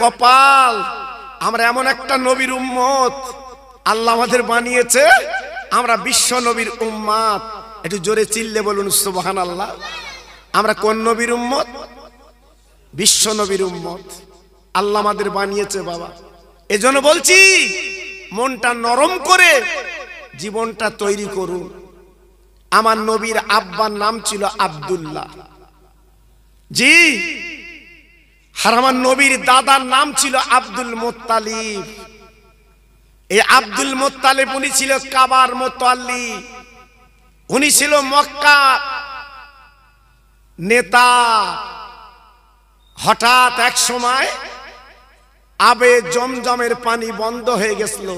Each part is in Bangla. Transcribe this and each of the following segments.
কপাল। আমরা এমন একটা নবীর উম্মত। আল্লাহ আমাদের বানিয়েছে। আমরা বিশ্ব নবীর উম্মাত। একটু জোরে চিল্লে বলুন সুবহান আল্লাহ আমরা কোন নবীর উম্মত? বিশ্ব নবীর উম্মত। আল্লাহ আমাদের বানিয়েছে, বাবা। এজন্য বলছি, মনটা নরম করে জীবনটা তৈরি করুন। আমার নবীর আব্বার নাম ছিল আব্দুল্লাহ। জি আর আমার নবীর দাদার নাম ছিল আব্দুল মোত্তালিব। এই আব্দুল মোত্তালিব, উনি ছিল কাবার মোতাল্লি উনি ছিল মক্কা নেতা। হঠাৎ এক সময় আবে জমজমের পানি বন্ধ হয়ে গেছিল।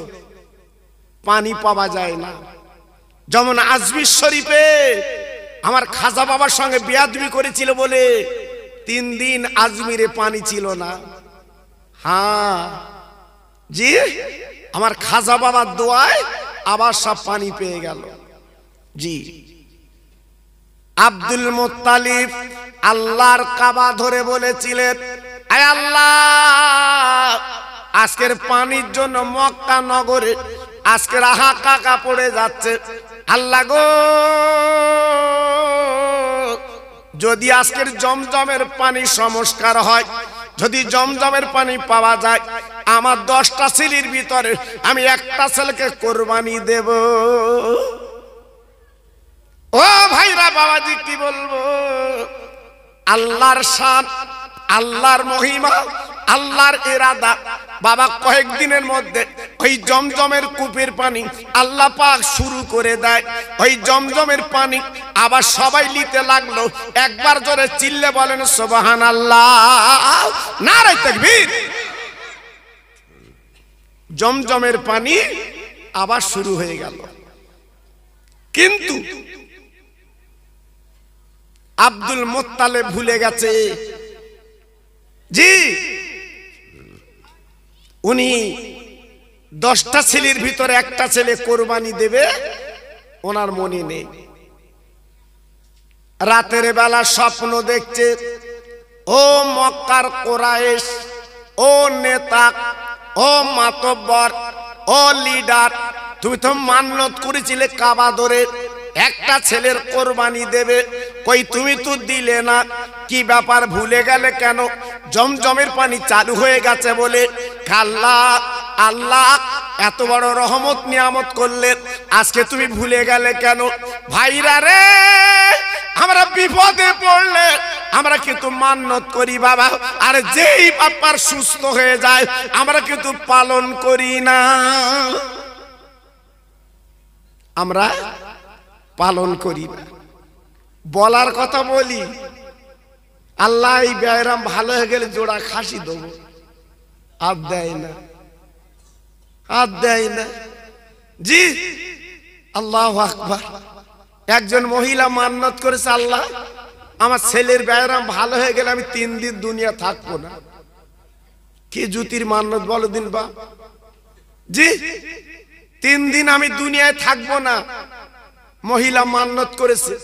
পানি পাওয়া যায় না। যেমন আজমির শরীফে আমার খাজা বাবার সঙ্গে বিয়াদবি করেছিল বলে তিন দিন আজমিরে পানি ছিল না। হ্যাঁ জি, আমার খাজা বাবার দোয়ায় আবার সব পানি পেয়ে গেল। জি। আব্দুল মোত্তালিব আল্লাহর কাবা ধরে বলেছিলেন আল্লাহ, আজকের পানির জন্য মক্কা নগরে আজকের আহা কাকা পড়ে যাচ্ছে। আল্লাহ গো যদি আজকের জমজমের পানি সংস্কার হয়, যদি জমজমের পানি পাওয়া যায়, আমার দশটা ছেলের ভিতরে আমি একটা ছেলেকে কোরবানি দেব। ও ভাইরা বাবাজি, কি বলব? আল্লাহর শান, আল্লাহর মহিমা, আল্লাহর এরাদা বাবা, কয়েকদিনের মধ্যে ওই জমজমের কূপের পানি আল্লাহ পাক শুরু করে দেয়। ওই জমজমের পানি আবার সবাই নিতে লাগল। একবার জোরে চিল্লে বলেন সোবাহান আল্লাহ নারাই তাকবীর। জমজমের পানি আবার শুরু হয়ে গেল। কিন্তু আব্দুল মোত্তালে ভুলে গেছে। জি উনি দশটা ছেলের ভিতরে একটা ছেলে কোরবানি দেবে, ওনার মনে নেই। রাতের বেলা স্বপ্ন দেখছে, ও মক্কার কোরাইশ, ও নেতা, ও মাতব্বর, ও লিডার, তুমি তো মান্যত করেছিলে কাবা ধরে। একটা ছেলের কোরবানি দেবে। কই, তুমি তো দিলে না। কি ব্যাপার, ভুলে গেলে কেন? জমজমের পানি চালু হয়ে গেছে বলে কাল্লা আল্লাহ, এত বড় রহমত নিয়ামত করলে আজকে তুমি ভুলে গেলে কেন? ভাইরা রে, আমরা বিপদে পড়লে আমরা কিন্তু মান্যত করি, বাবা। আর যেই বাপার সুস্থ হয়ে যায়, আমরা কিন্তু পালন করি না। আমরা পালন করি। বলার কথা বলি, আল্লাহ এই ব্যায়াম ভালো হয়ে গেলে জোড়া খাসি দেবো। আর দেয় না। আর দেয় না। জি, আল্লাহ আকবার। একজন মহিলা মান্নত করেছে, আল্লাহ, আমার ছেলের ব্যায়াম ভালো হয়ে গেলে আমি তিন দিন দুনিয়া থাকব না। কি জুতির মান্নত বলো দিন বা। জি, তিন দিন আমি দুনিয়ায় থাকব না। মহিলা মান্নত করেছে।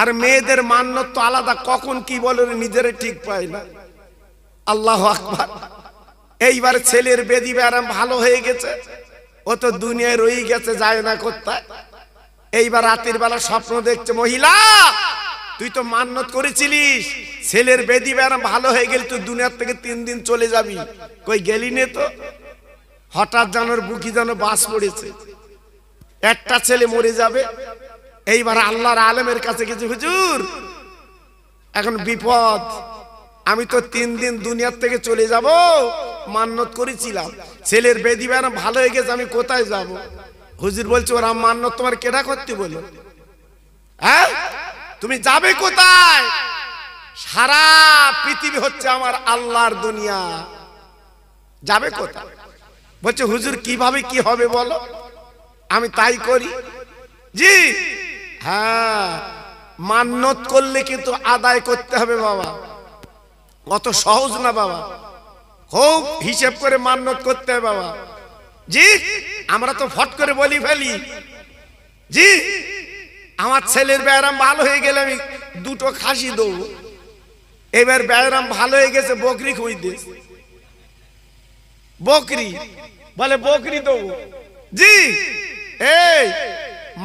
আর মেয়েদের মান্নত তো আলাদা, কখন কি বলে নিজেরা ঠিক পায় না। আল্লাহ আকবার। এইবার ছেলের বেদি ব্যারাম ভালো হয়ে গেছে। ও তো দুনিয়ায় রয়ে গেছে, যায় না কোথায়। এইবার রাতের বেলা স্বপ্ন দেখছে, মহিলা, তুই তো মান্নত করেছিলিস। ছেলের বেদি ব্যারাম ভালো হয়ে গেল তুই দুনিয়ার থেকে তিন দিন চলে যাবি। কই গেলি নে তো? হঠাৎ জানোর বুকি যেন বাস পড়েছে। একটা ছেলে মরে যাবে। এইবার আল্লাহর আলেমের কাছে গেছে, হুজুর, এখন বিপদ। আমি তো তিন দিন দুনিয়ার থেকে চলে যাব, মান্নত করেছিলাম। ছেলের বেদি বেড়া ভালো হয়ে গেছে, আমি কোথায় যাব? হুজুর বলছে, ওরা মান্নত তোমার কেটা করতে বলো? হ্যাঁ? তুমি যাবে কোথায়? সারা পৃথিবী হচ্ছে আমার আল্লাহর দুনিয়া। যাবে কোথায়? বলছে, হুজুর, কীভাবে কি হবে বলো? আমি তাই করি। জি হ্যাঁ মান্নত করলে কিন্তু আদায় করতে হবে বাবা। অত সহজ না বাবা। খুব হিসেব করে মান্নত করতে হবে বাবা। জি, আমরা তো ফট করে বলি ফেলি। জি, আমার ছেলের ব্যায়াম ভালো হয়ে গেলে আমি দুটো খাসি দেবো। এবার ব্যায়াম ভালো হয়ে গেছে, বকরি খুঁজতে বকরি, বলে বকরি দেবো। জি, এই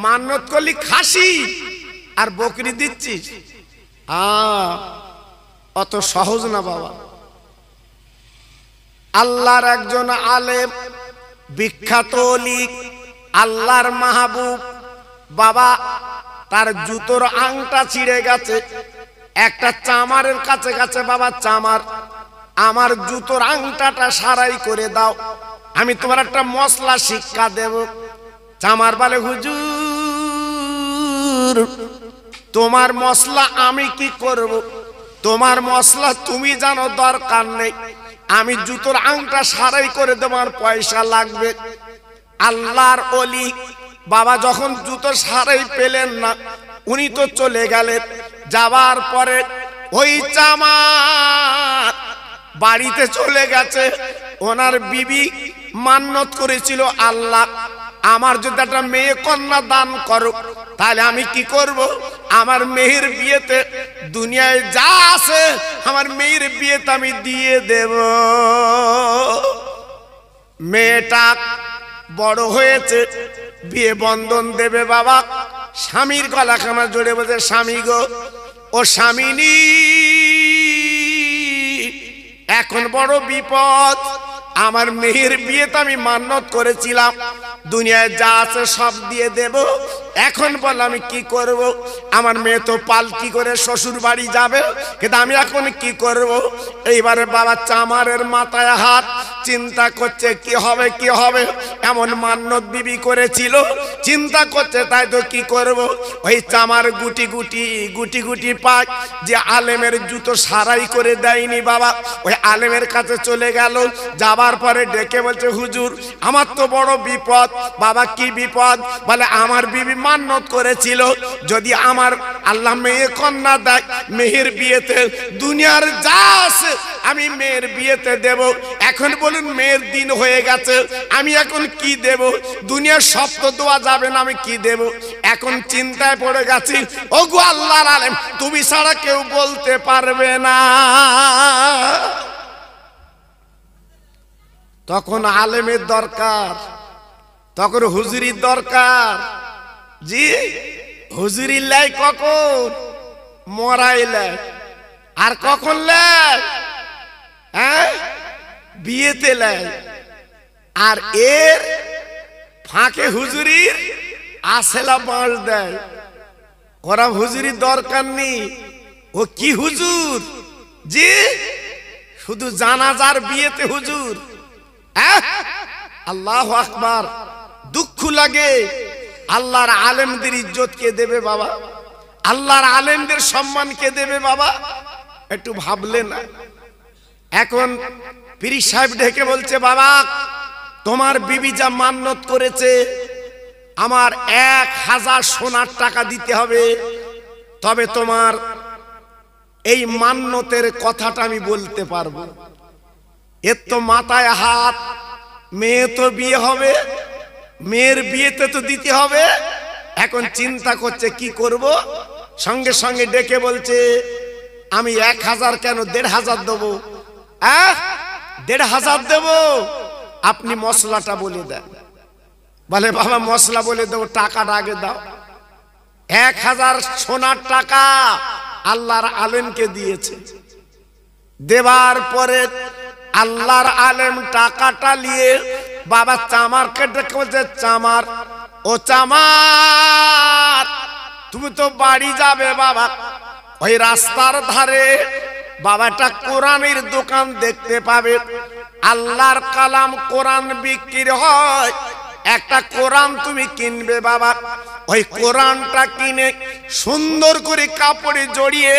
মান্নত করলি খাসি আর বকরি দিচ্ছিস। অত সহজ না বাবা। আল্লাহর একজন আলেম, বিখ্যাত আল্লাহর মাহবুব। বাবা, তার জুতোর আংটা ছিঁড়ে গেছে। একটা চামারের কাছে কাছে বাবা, চামার। আমার জুতোর আংটাটা সারাই করে দাও। আমি তোমার একটা মশলা শিক্ষা দেব। চামার বলে, হুজুর, তোমার মশলা আমি কি করব? তোমার মশলা তুমি জানো দরকার নেই। আমি জুতোর আংটা সারাই করে দেবার পয়সা লাগবে। আল্লাহর অলি বাবা যখন জুতো সারাই পেলেন না, উনি তো চলে গেলেন। যাবার পরে ওই চামার বাড়িতে চলে গেছে। ওনার বিবি মান্নত করেছিল আল্লাহ। আমার যদি একটা মেয়ে কন্যা দান করো, তাহলে আমি কি করব? আমার মেয়ের বিয়েতে দুনিয়ায় যা আছে, আমার মেয়ের বিয়েতে আমি দিয়ে দেব। মেয়েটা বড় হয়েছে, বিয়ে বন্ধন দেবে বাবা। স্বামীর গলা খামা জোরে বলছে, স্বামী গো, ও স্বামিনী, এখন বড় বিপদ। আমার মেয়ের বিয়েতে আমি মান্যত করেছিলাম। দুনিয়ায় যা আছে সব দিয়ে দেব। এখন বল আমি কি করব? আমার মেয়ে তো পালকি করে শ্বশুর বাড়ি যাবে। কিন্তু আমি এখন কি করব? এইবারে বাবা চামারের মাথায় হাত, চিন্তা করছে কি হবে কি হবে? এমন মান্যত বিবি করেছিল। চিন্তা করছে, তাই তো কি করব? ওই চামার গুটি গুটি গুটি গুটি পায় যে আলেমের জুতো সারাই করে দেয়নি বাবা। ওই আলেমের কাছে চলে গেল। যাবার পরে ডেকে বলছে, হুজুর, আমার তো বড় বিপদ। বাবা, কি বিপদ? বলে, আমার বিবি মান্যত করেছিল। যদি আমার আল্লাহ মেয়ে কন্যা দেয়, মেয়ের বিয়েতে দুনিয়ার যা আছে, আমি মেয়ের বিয়েতে দেব। এখন বলুন, মেয়ের দিন হয়ে গেছে, আমি এখন কি দেব? দুনিয়ার সব তো দেওয়া যাবে না, আমি কি দেব? এখন চিন্তায় পড়ে গেছি ও গো আল্লাহর আলেম, তুমি ছাড়া কেউ বলতে পারবে না। তখন আলেমের দরকার, তখন হুজুরির দরকার। জি, হুজুরি লাই কখন? মরাই লাই। আর কখন লাই? হ্যাঁ? বিয়েতে লাই। আর এর ফাঁকে হুজুরির আসেলা বাঁশ দেয়। ওরা হুজুরির দরকার নেই। ও কি হুজুর? জি, শুধু জানাজার বিয়েতে হুজুর? আল্লাহ আকবার। দুঃখ লাগে। আল্লাহর আলেমদের ইজ্জত কে দেবে বাবা? আল্লাহর আলেমদের সম্মান কে দেবে বাবা? একটু ভাবলে না। এখন পিরি সাহেব ঢেকে বলছে, বাবা, তোমার বিবি যা মান্যত করেছে, আমার এক হাজার সোনার টাকা দিতে হবে। তবে তোমার এই মান্যতের কথাটা আমি বলতে পারব। এর তো মাথায় হাত। মেয়ে তো বিয়ে হবে। মেয়ের বিয়েতে তো দিতে হবে। এখন চিন্তা করছে, কি করব? সঙ্গে সঙ্গে ডেকে বলছে, আমি এক হাজার কেন দেড় হাজার দেবো? দেড় হাজার দেব? আপনি মশলাটা বলে দেন। বলে, বাবা, মশলা বলে দেবো, টাকাটা আগে দাও। এক হাজার সোনার টাকা আল্লাহর আলেনকে দিয়েছে। দেবার পরে আল্লাহর আলেম টাকাটা নিয়ে বাবা চামারকে ডেকে বলছে, চামার, ও চামার, তুমি তো বাড়ি যাবে বাবা। ওই রাস্তার ধারে বাবাটা কোরআনের দোকান দেখতে পাবে। আল্লাহর কালাম কোরআন বিক্রি হয়। একটা কোরআন তুমি কিনবে বাবা। ওই কোরআনটা কিনে সুন্দর করে কাপড়ে জড়িয়ে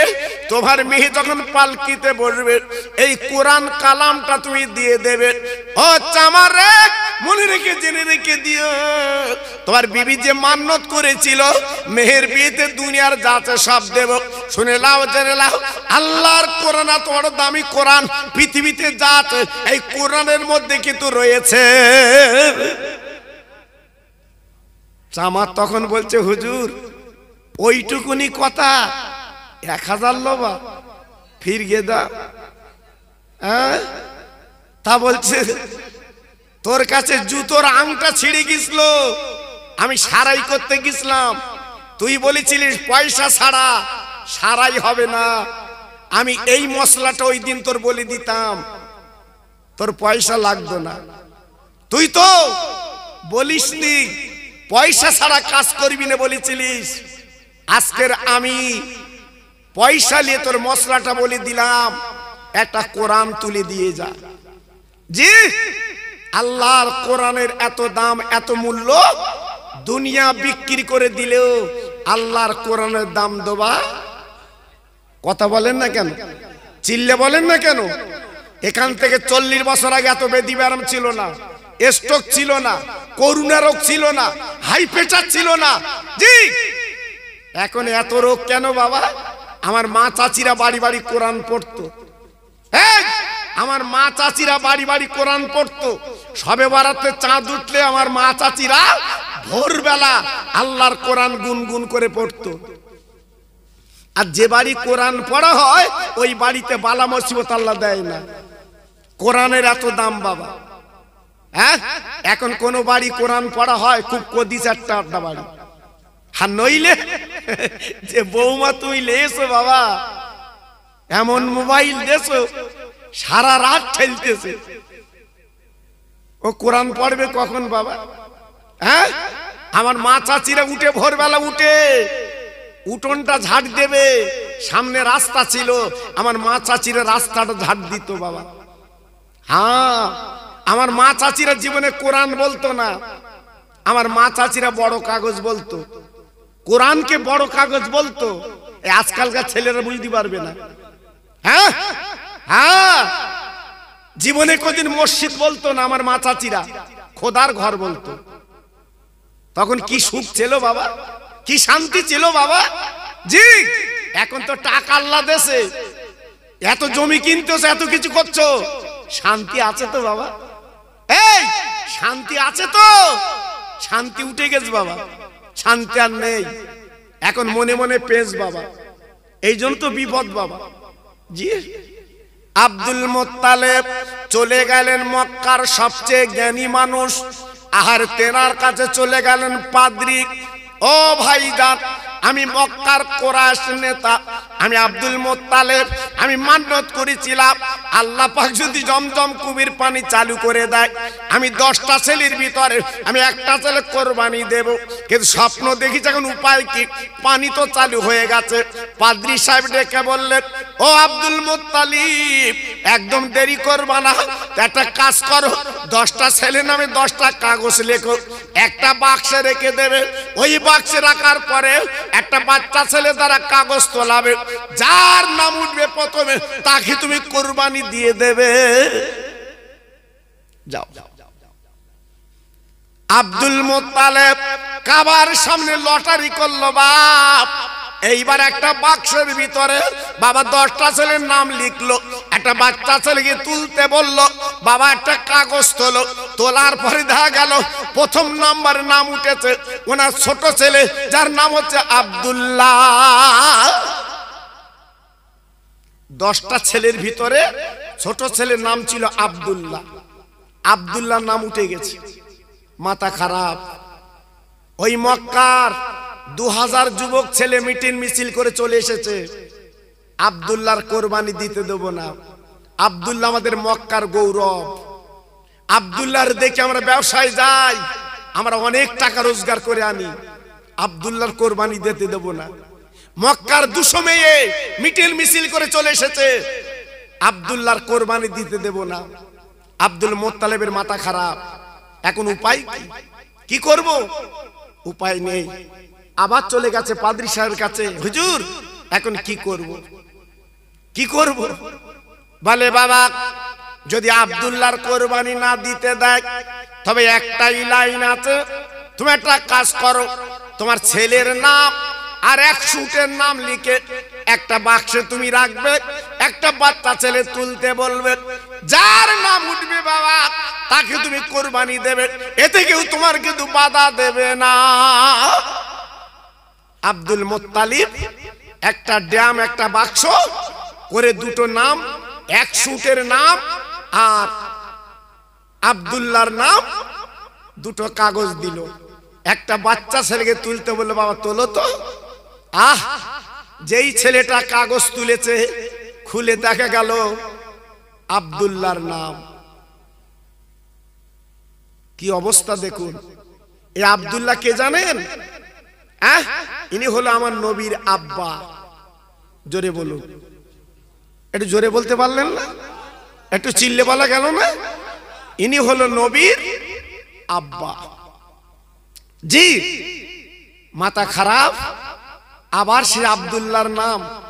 তোমার মেয়ে যখন পালকিতে বসবে, এই কোরআন কালামটা তুমি দিয়ে দেবে। ও চামার মনে রেখে, জেনে রেখে দিও। তোমার বিবি যে মান্যত করেছিল, মেহের বিয়েতে দুনিয়ার যাতে সব দেব। শুনে লাও, জেনে লাও, আল্লাহর কোরআন তোমার দামি কোরআন, পৃথিবীতে যাতে এই কোরআনের মধ্যে কিন্তু রয়েছে। চামার তখন বলছে, হুজুর, ওইটুকুনি কথা, এক হাজার লোবা ফির গে হ্যাঁ? তা বলছে, তোর কাছে জুতোর আংটা ছিঁড়ে গেছিল, আমি সারাই করতে গেছিলাম। তুই বলেছিলিস, পয়সা ছাড়া সারাই হবে না। আমি এই মশলাটা ওই দিন তোর বলে দিতাম। তোর পয়সা লাগতো না। তুই তো বলিস বলিসনি পয়সা ছাড়া কাজ করবি না বলেছিলিস? আজকের আমি পয়সা নিয়ে তোর মশলাটা বলে দিলাম, একটা কোরআন তুলে দিয়ে যা। জি, আল্লাহর কোরআনের এত দাম, এত মূল্য দুনিয়া বিক্রি করে দিলেও আল্লাহর কোরআনের দাম দেবা? কথা বলেন না কেন? চিল্লে বলেন না কেন? এখান থেকে চল্লিশ বছর আগে এত বেদি ব্যারাম ছিল না। স্ট্রোক ছিল না করুণা রোগ ছিল না হাই প্রেশার ছিল না। জি। এখন এত রোগ কেন বাবা? আমার মা চাচিরা বাড়ি বাড়ি কোরআন পড়তো। এই, আমার মা চাচিরা বাড়ি বাড়ি কোরআন পড়তো। সবে বারাতে চাঁদ উঠলে আমার মা চাচিরা ভোরবেলা আল্লাহর কোরআন গুনগুন করে পড়তো। আর যে বাড়ি কোরআন পড়া হয় ওই বাড়িতে বালা মুসিবত আল্লাহ দেয় না। কোরআনের এত দাম বাবা। হ্যাঁ? এখন কোন বাড়ি কোরআন পড়া হয়, খুব কদিস একটা আড্ডা বাড়ি। আর নইলে যে বৌমা তুই এসো বাবা, এমন মোবাইল দেছো, সারা রাত ঠেলতেছে। ও কোরআন পড়বে কখন বাবা? হ্যাঁ? আমার মা চাচিরা উঠে ভোরবেলা উঠে, উঠোনটা ঝাড় দেবে, সামনে রাস্তা ছিল, আমার মা চাচিরা রাস্তাটা ঝাড় দিত বাবা। হ্যাঁ? আমার মা চাচিরা জীবনে কোরআন বলতো না। আমার মা চাচিরা বড় কাগজ বলতো। কোরআনকে বড় কাগজ বলতো। আজকালকার ছেলেরা বুঝতে পারবে না। হ্যাঁ? হ্যাঁ? জীবনে কোদিন মসজিদ বলতো না আমার মা চাচিরা। খোদার ঘর বলতো। তখন কি সুখ ছিল বাবা? কি শান্তি ছিল বাবা? জি, এখন তো টাকা আল্লাহ দেশে এত জমি কিনতেছো, এত কিছু করছ। শান্তি আছে তো বাবা? এই, শান্তি আছে তো? শান্তি উঠে গেছে বাবা। শান্তি আর নেই। এখন মনে মনে পেজ বাবা। এই জন্য তো বিপদ বাবা। জি। আব্দুল মোত্তালেব চলে গেলেন মক্কার সবচেয়ে জ্ঞানী মানুষ। আহার তেনার কাছে চলে গেলেন পাদ্রি। ও ভাইজান আমি মক্কার কোরআশ নেতা, আমি আব্দুল মোত্তালেব, আমি মান্যত করেছিলাম। আল্লাহ পাক যদি জমজম কুবির পানি চালু করে দেয়, আমি দশটা ছেলের ভিতরে আমি একটা ছেলে কোরবানি দেব। কিন্তু স্বপ্ন দেখি এখন উপায় কি? পানি তো চালু হয়ে গেছে। পাদ্রি সাহেব ডেকে বললেন, ও আব্দুল মোত্তালিব, একদম দেরি করবা না। একটা কাজ করো, দশটা ছেলে নামে দশটা কাগজ লেখো। একটা বাক্সে রেখে দেবে। ওই বাক্সে রাখার পরে একটা বাচ্চা ছেলে দ্বারা কাগজ তোলাবে, যার নাম উঠবে প্রথমে, তাকে তুমি কোরবানি দিয়ে দেবে। যাও। আব্দুল মোতালেব কাবার সামনে লটারি করল বাপ। এইবার একটা বাক্সের ভিতরে বাবা দশটা ছেলের নাম লিখলো, একটা বাচ্চা ছেলেকে তুলতে বলল, বাবা একটা কাগজ তোলো, তোলার পরে দেখা গেল প্রথম নাম্বার নাম উঠেছে ওনার ছোট ছেলে, যার নাম হচ্ছে আব্দুল্লাহ। দশটা ছেলের ভিতরে ছোট ছেলের নাম ছিল আব্দুল্লাহ। আব্দুল্লাহ নাম উঠে গেছে। মাথা খারাপ। ওই মক্কার দু হাজার যুবক ছেলে মিটিং মিছিল করে চলে এসেছে। আবদুল্লাহর কোরবানি দিতে দেব না। আবদুল্লাহ আমাদের মক্কার গৌরব। আবদুল্লাহর দেখে আমরা ব্যবসায় যাই, আমরা অনেক টাকা রোজগার করে আনি। আবদুল্লাহর কোরবানি দিতে দেব না। মক্কার দুশো মেয়ে মিটিল মিছিল করে চলে এসেছে। আবদুল্লাহর কোরবানি দিতে দেব না। আব্দুল মোত্তালেবের মাথা খারাপ। এখন উপায় কি করব? উপায় নেই। আবার চলে গেছে পাদ্রি সাহেবের কাছে, হুজুর, এখন কি করব? কি করব? বলে, বাবা, যদি আবদুল্লাহর কোরবানি না দিতে দেয়, তবে একটাই লাইন আছে, তুমি একটা কাজ করো, তোমার ছেলের নাম আর এক সুটের নাম লিখে একটা বাক্সে তুমি রাখবে, একটা বাচ্চা ছেলে তুলতে বলবে, যার নাম উঠবে, বাবা, তাকে তুমি কোরবানি দেবে, এতে কেউ তোমার কিন্তু বাধা দেবে না। আব্দুল মোত্তালিব, একটা ড্যাম, একটা বাক্স, করে দুটো নাম, এক সুটের নাম আর আবদুল্লার নাম, দুটো কাগজ দিল। একটা বাচ্চা ছেলেকে তুলতে বলল, বাবা, তোলো তো। আহ, যেই ছেলেটা কাগজ তুলেছে, খুলে দেখা গেল আবদুল্লার নাম। কি অবস্থা দেখুন। এই আবদুল্লাহ কে জানেন? আহ ইনি হলো আমার নবীর আব্বা। জোরে বলুন। একটু জোরে বলতে পারলেন না? একটু চিল্লে বলা গেল না? ইনি হলো নবীর আব্বা। জি, মাথা খারাপ, আবার সে আবদুল্লাহর নাম।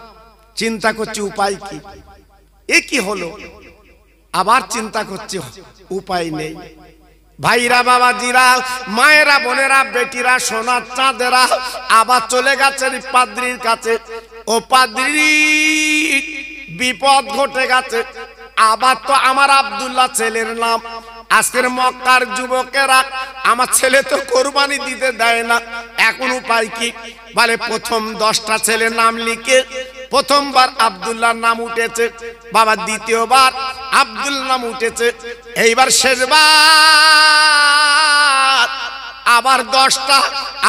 চিন্তা করছে উপায় কি? এ কি হলো? আবার চিন্তা করছে, উপায় নেই। ভাইরা বাবা জিরা মায়েরা, বোনেরা, বেটিরা সোনার চাঁদেরা, আবার চলে গেছেন পাদ্রির কাছে। ও পাদ্রি, বিপদ ঘটে গেছে। আবার তো আমার আবদুল্লাহ ছেলের নাম। আজকের মক্কার যুবকেরা, আমার ছেলে তো কোরবানি দিতে দেয় না। এখন উপায় কি? বলে, প্রথম দশটা ছেলের নাম লিখে প্রথমবার আব্দুল্লাহর নাম উঠেছে, বাবা দ্বিতীয়বার আব্দুল নাম উঠেছে, এইবার শেষবার। আবার দশটা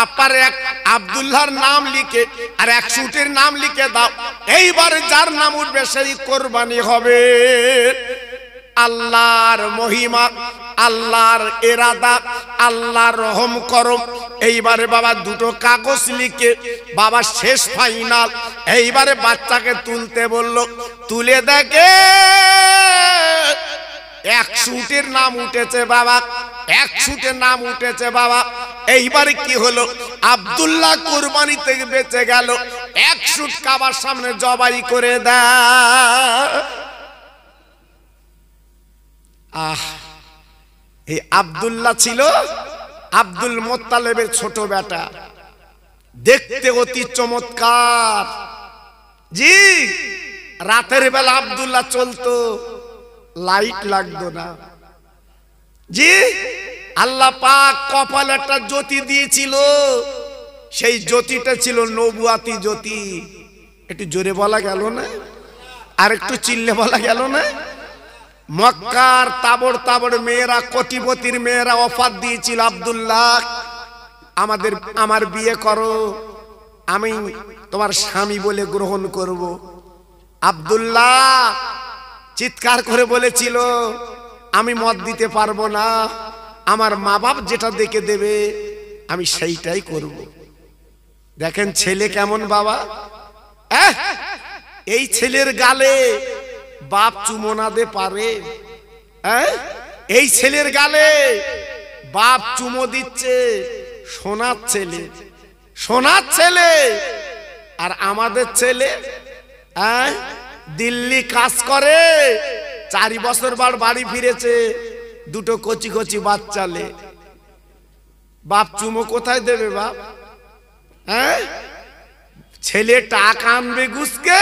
আপার এক আবদুল্লাহর নাম লিখে, আর এক সুটের নাম লিখে দাও, এইবার যার নাম উঠবে সেই কোরবানি হবে। আল্লাহর মহিমা, আল্লাহর এরাদা, আল্লাহর রহম করম এইবারে বাবা দুটো কাগজ লিখে, বাবা শেষ ফাইনাল এইবারে বাচ্চাকে তুলতে বলল, তুলে দেখে, এক সুটের নাম উঠেছে বাবা, এক সুটের নাম উঠেছে বাবা। এইবারে কি হলো? আব্দুল্লাহ কোরবানি থেকে বেঁচে গেল, এক সুট কাবার সামনে জবাই করে দেয়। আহ, এই আব্দুল্লাহ ছিল আব্দুল মোত্তালেবের ছোট বেটা। দেখতে অতি চমৎকার। জি, রাতের বেলা আব্দুল্লাহ চলতো, লাইট লাগতো না। জি, আল্লাহ পাক কপাল একটা জ্যোতি দিয়েছিল। সেই জ্যোতিটা ছিল নবুয়াতি জ্যোতি। একটু জোরে বলা গেল না? আর একটু চিল্লে বলা গেল না? মক্কার তাবড় তাবড় মেয়েরা, কোটিপতির মেয়েরা অফার দিয়েছিল, আব্দুল্লাহ, আমাদের, আমার বিয়ে করো। আমি তোমার স্বামী বলে গ্রহণ করব। আব্দুল্লাহ চিৎকার করে বলেছিল, আমি মত দিতে পারব না। আমার মা বাপ যেটা দেখে দেবে, আমি সেইটাই করব। দেখেন ছেলে কেমন বাবা! এই ছেলের গালে বাপ চুমো না দে পারে। হ্যাঁ? এই ছেলের গালে বাপ চুমো দিচ্ছে সোনার ছেলে। সোনার ছেলে আর আমাদের ছেলে হ্যাঁ? দিল্লি কাজ করে, চারি বছর বার বাড়ি ফিরেছে, দুটো কচি কচি বাচ্চালে বাপ চুমো কোথায় দেবে বাপ? হ্যাঁ? ছেলে টাকা আনবে ঘুষকে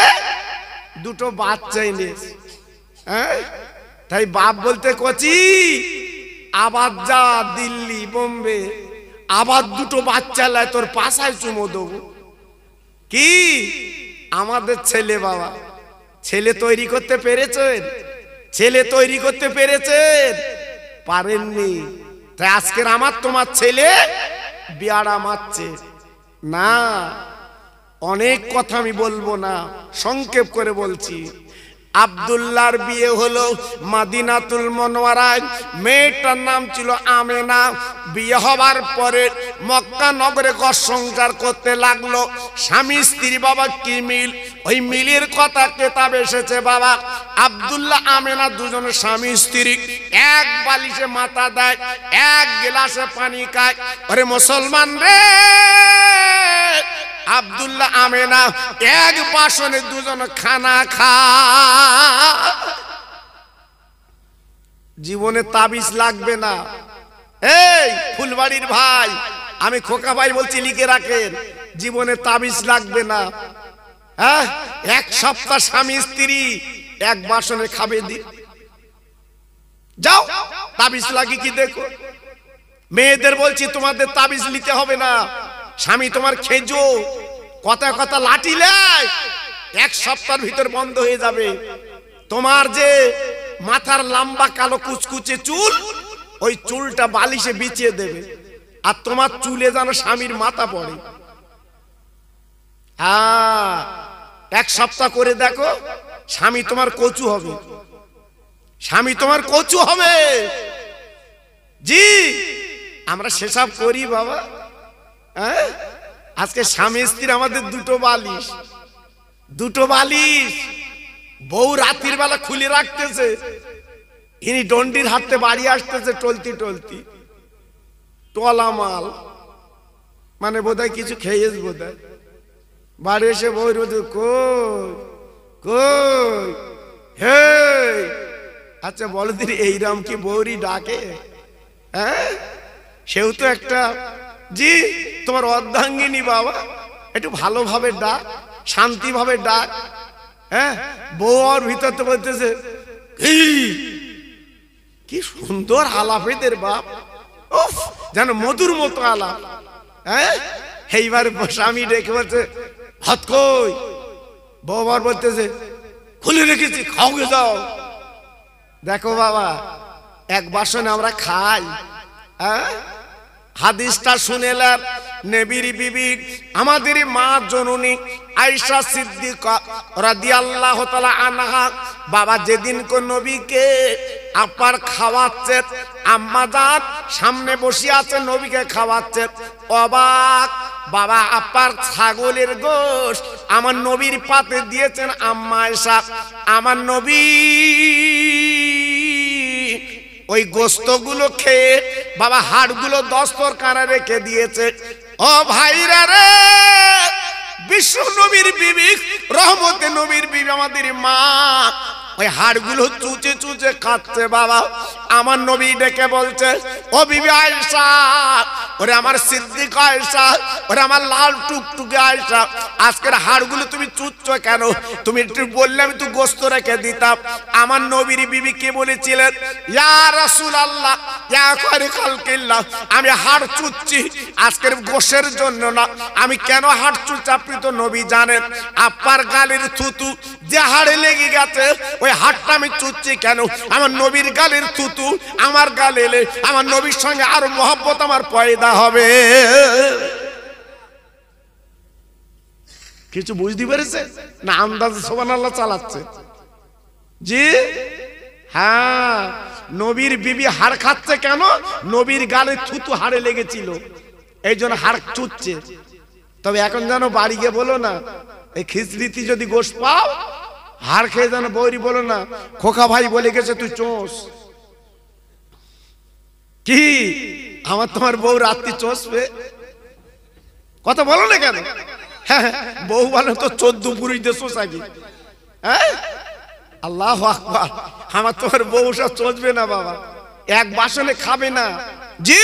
দুটো বাচ্চা এনেছে হ্যাঁ? তাই বাপ বলতে কচি, আবার যা দিল্লি, বোম্বে, আবার দুটো বাচ্চা লাই তোর পাশায় চুমো দেবো। কি? আমাদের ছেলে বাবা। ছেলে তৈরি করতে পেরেছেন? ছেলে তৈরি করতে পেরেছেন? পারেননি। তাই আজকের আমার তোমার ছেলে বিয়ারা মারছে। না অনেক কথা আমি বলব না সংক্ষেপ করে বলছি। আবদুল্লাহর বিয়ে হলো মাদিনাতুল মনোয়ারায়। মেয়েটার নাম ছিল আমেনা। বিয়ে হবার পরে মক্কা নগরে ঘর সংসার করতে লাগল। স্বামী, স্ত্রী, বাবা কি মিল? ওই মিলের কথা কেতাব এসেছে, বাবা। আবদুল্লাহ, আমেনা দুজনে স্বামী, স্ত্রী। এক বালিশে মাথা দেয়, এক গিলাসে পানি খায়। ওরে মুসলমান রে! আবদুল্লাহ, আমেনা এক বাসনে দুজন খানা খা জীবনে তাবিজ লাগবে না। এই, ফুলবাড়ির ভাই, আমি খোকা ভাই বলছি, লিখে রাখেন। জীবনে তাবিজ লাগবে না। হ্যাঁ এক সপ্তাহ স্বামী, স্ত্রী, এক বাসনে খাবে দি। যাও, তাবিজ লাগি কি দেখো। মেয়েদের বলছি, তোমাদের তাবিজ নিতে হবে না। স্বামী তোমার খেজো কথা কথা লাঠি লাই এক সপ্তাহের ভিতর বন্ধ হয়ে যাবে। তোমার যে মাথার লম্বা কালো কুচকুচে চুল, ওই চুলটা বালিশে বিছিয়ে দেবে। আর তোমার চুলে যেন স্বামীর মাথা পড়ে। এক সপ্তাহ করে দেখো, স্বামী তোমার কচু হবে। স্বামী তোমার কচু হবে। জি, আমরা সেসব করি বাবা। হ্যাঁ আজকে স্বামী স্ত্রীর আমাদের দুটো বালিশ। দুটো বালিশ। বউ রাত্রির বেলা খুলে রাখতেছে। ইনি ডন্ডির হাতে বাড়ি আসতেছে টলতি টলতি। টলা মাল। মানে বোধহয় কিছু খেয়েছ বোধহয়। বাড়ি এসে বই কই হে আচ্ছা বলো দিদি এইরাম কি বৌরি ডাকে? হ্যাঁ? সেও তো একটা জি, তোমার অর্ধাঙ্গিনী বাবা, একটু ভালোভাবে ডাক। শান্তিভাবে ডাক। হ্যাঁ? বউ আর ভিতর তো বলতেছে "কি? সুন্দর আলাপ এদের বাপ। উফ, যেন মধুর মতো আলাপ। হ্যাঁ? এইবার স্বামী ডেকে বলছে হাত কই? বউ আবার বলতেছে, খুলে রেখেছি খাওগে যাও দেখো বাবা, এক বাসনে আমরা খাই। হ্যাঁ? হাদিসটা শুনেলাম নেবির বিবি, আমাদের মা জননী আয়েশা সিদ্দিকা রাদিয়াল্লাহু তাআলা আনহা, বাবা যেদিন কো নবীকে আপার খাওয়াচ্ছে, আম্মা জান সামনে বসে আছে নবীকে খাওয়াচ্ছে, অবাক, বাবা আপার ছাগলের গোশ আমার নবীর পাতে দিয়েছেন আম্মা আয়েশা, আমার নবী ওই গোস্তগুলো খেয়ে বাবা হাড়গুলো দস্তর কারা রেখে দিয়েছে। ও ভাইরা রে বিশ্ব নবীর বিবি, রহমতে নবীর বিবি আমাদের মা ওই হাড়গুলো চুচে চুচে কাঁদছে, বাবা। আমার নবী ডেকে বলছে, ও বিবি আয়েশা, ওরে আমার সিদ্দিক আয়সা ওরে আমার লাল টুকটুকে আয়সা আজকের হাড়গুলো তুমি চুচ্ছ কেন? তুমি একটু বললে আমি তো গোস্ত রেখে দিতাম। আমার নবীর বিবি কে বলেছিলেন? ইয়া রাসূলুল্লাহ, ইয়া খালিকাল কিল্লাহ আমি হাড় চুচ্ছি আজকের গোশের জন্য না। আমি কেন হাড় চুচ্ছি আপনি তো নবী জানেন? আপার গালের থুতু যে হাড়ে লেগে গেছে ওই হাড়টা আমি চুচ্ছি কেন? আমার নবীর গালের থুতু, আমার গালে এলে আমার নবীর সঙ্গে আরও মহব্বত আমার পয়দা হবে। কিছু বুঝতে পেরেছে? না, আন্দাজ সোবান আল্লাহ চালাচ্ছে। জি? হ্যাঁ নবীর বিবি হাড় খাচ্ছে কেন? নবীর গালে থুতু হাড়ে লেগেছিল। এই জন্য হাড় চুচ্ছে। তবে এখন যেন বাড়ি গিয়ে বলো না, এই খিচড়িতে যদি গোশ পাও হাড় খেয়ে যেন বৌরি বলো না খোকা ভাই বলে গেছে তুই চোষ কি? আমার তোমার বউ রাত্রি চষবে কথা বলো না কেন? হ্যাঁ, বউ বলে তো চোদ্দ পুরুষ দিয়ে চোষাকি হ্যাঁ? আল্লাহ আকবার। আমার তোমার বউ সব চলবে না বাবা। এক বাসনে খাবে না। জি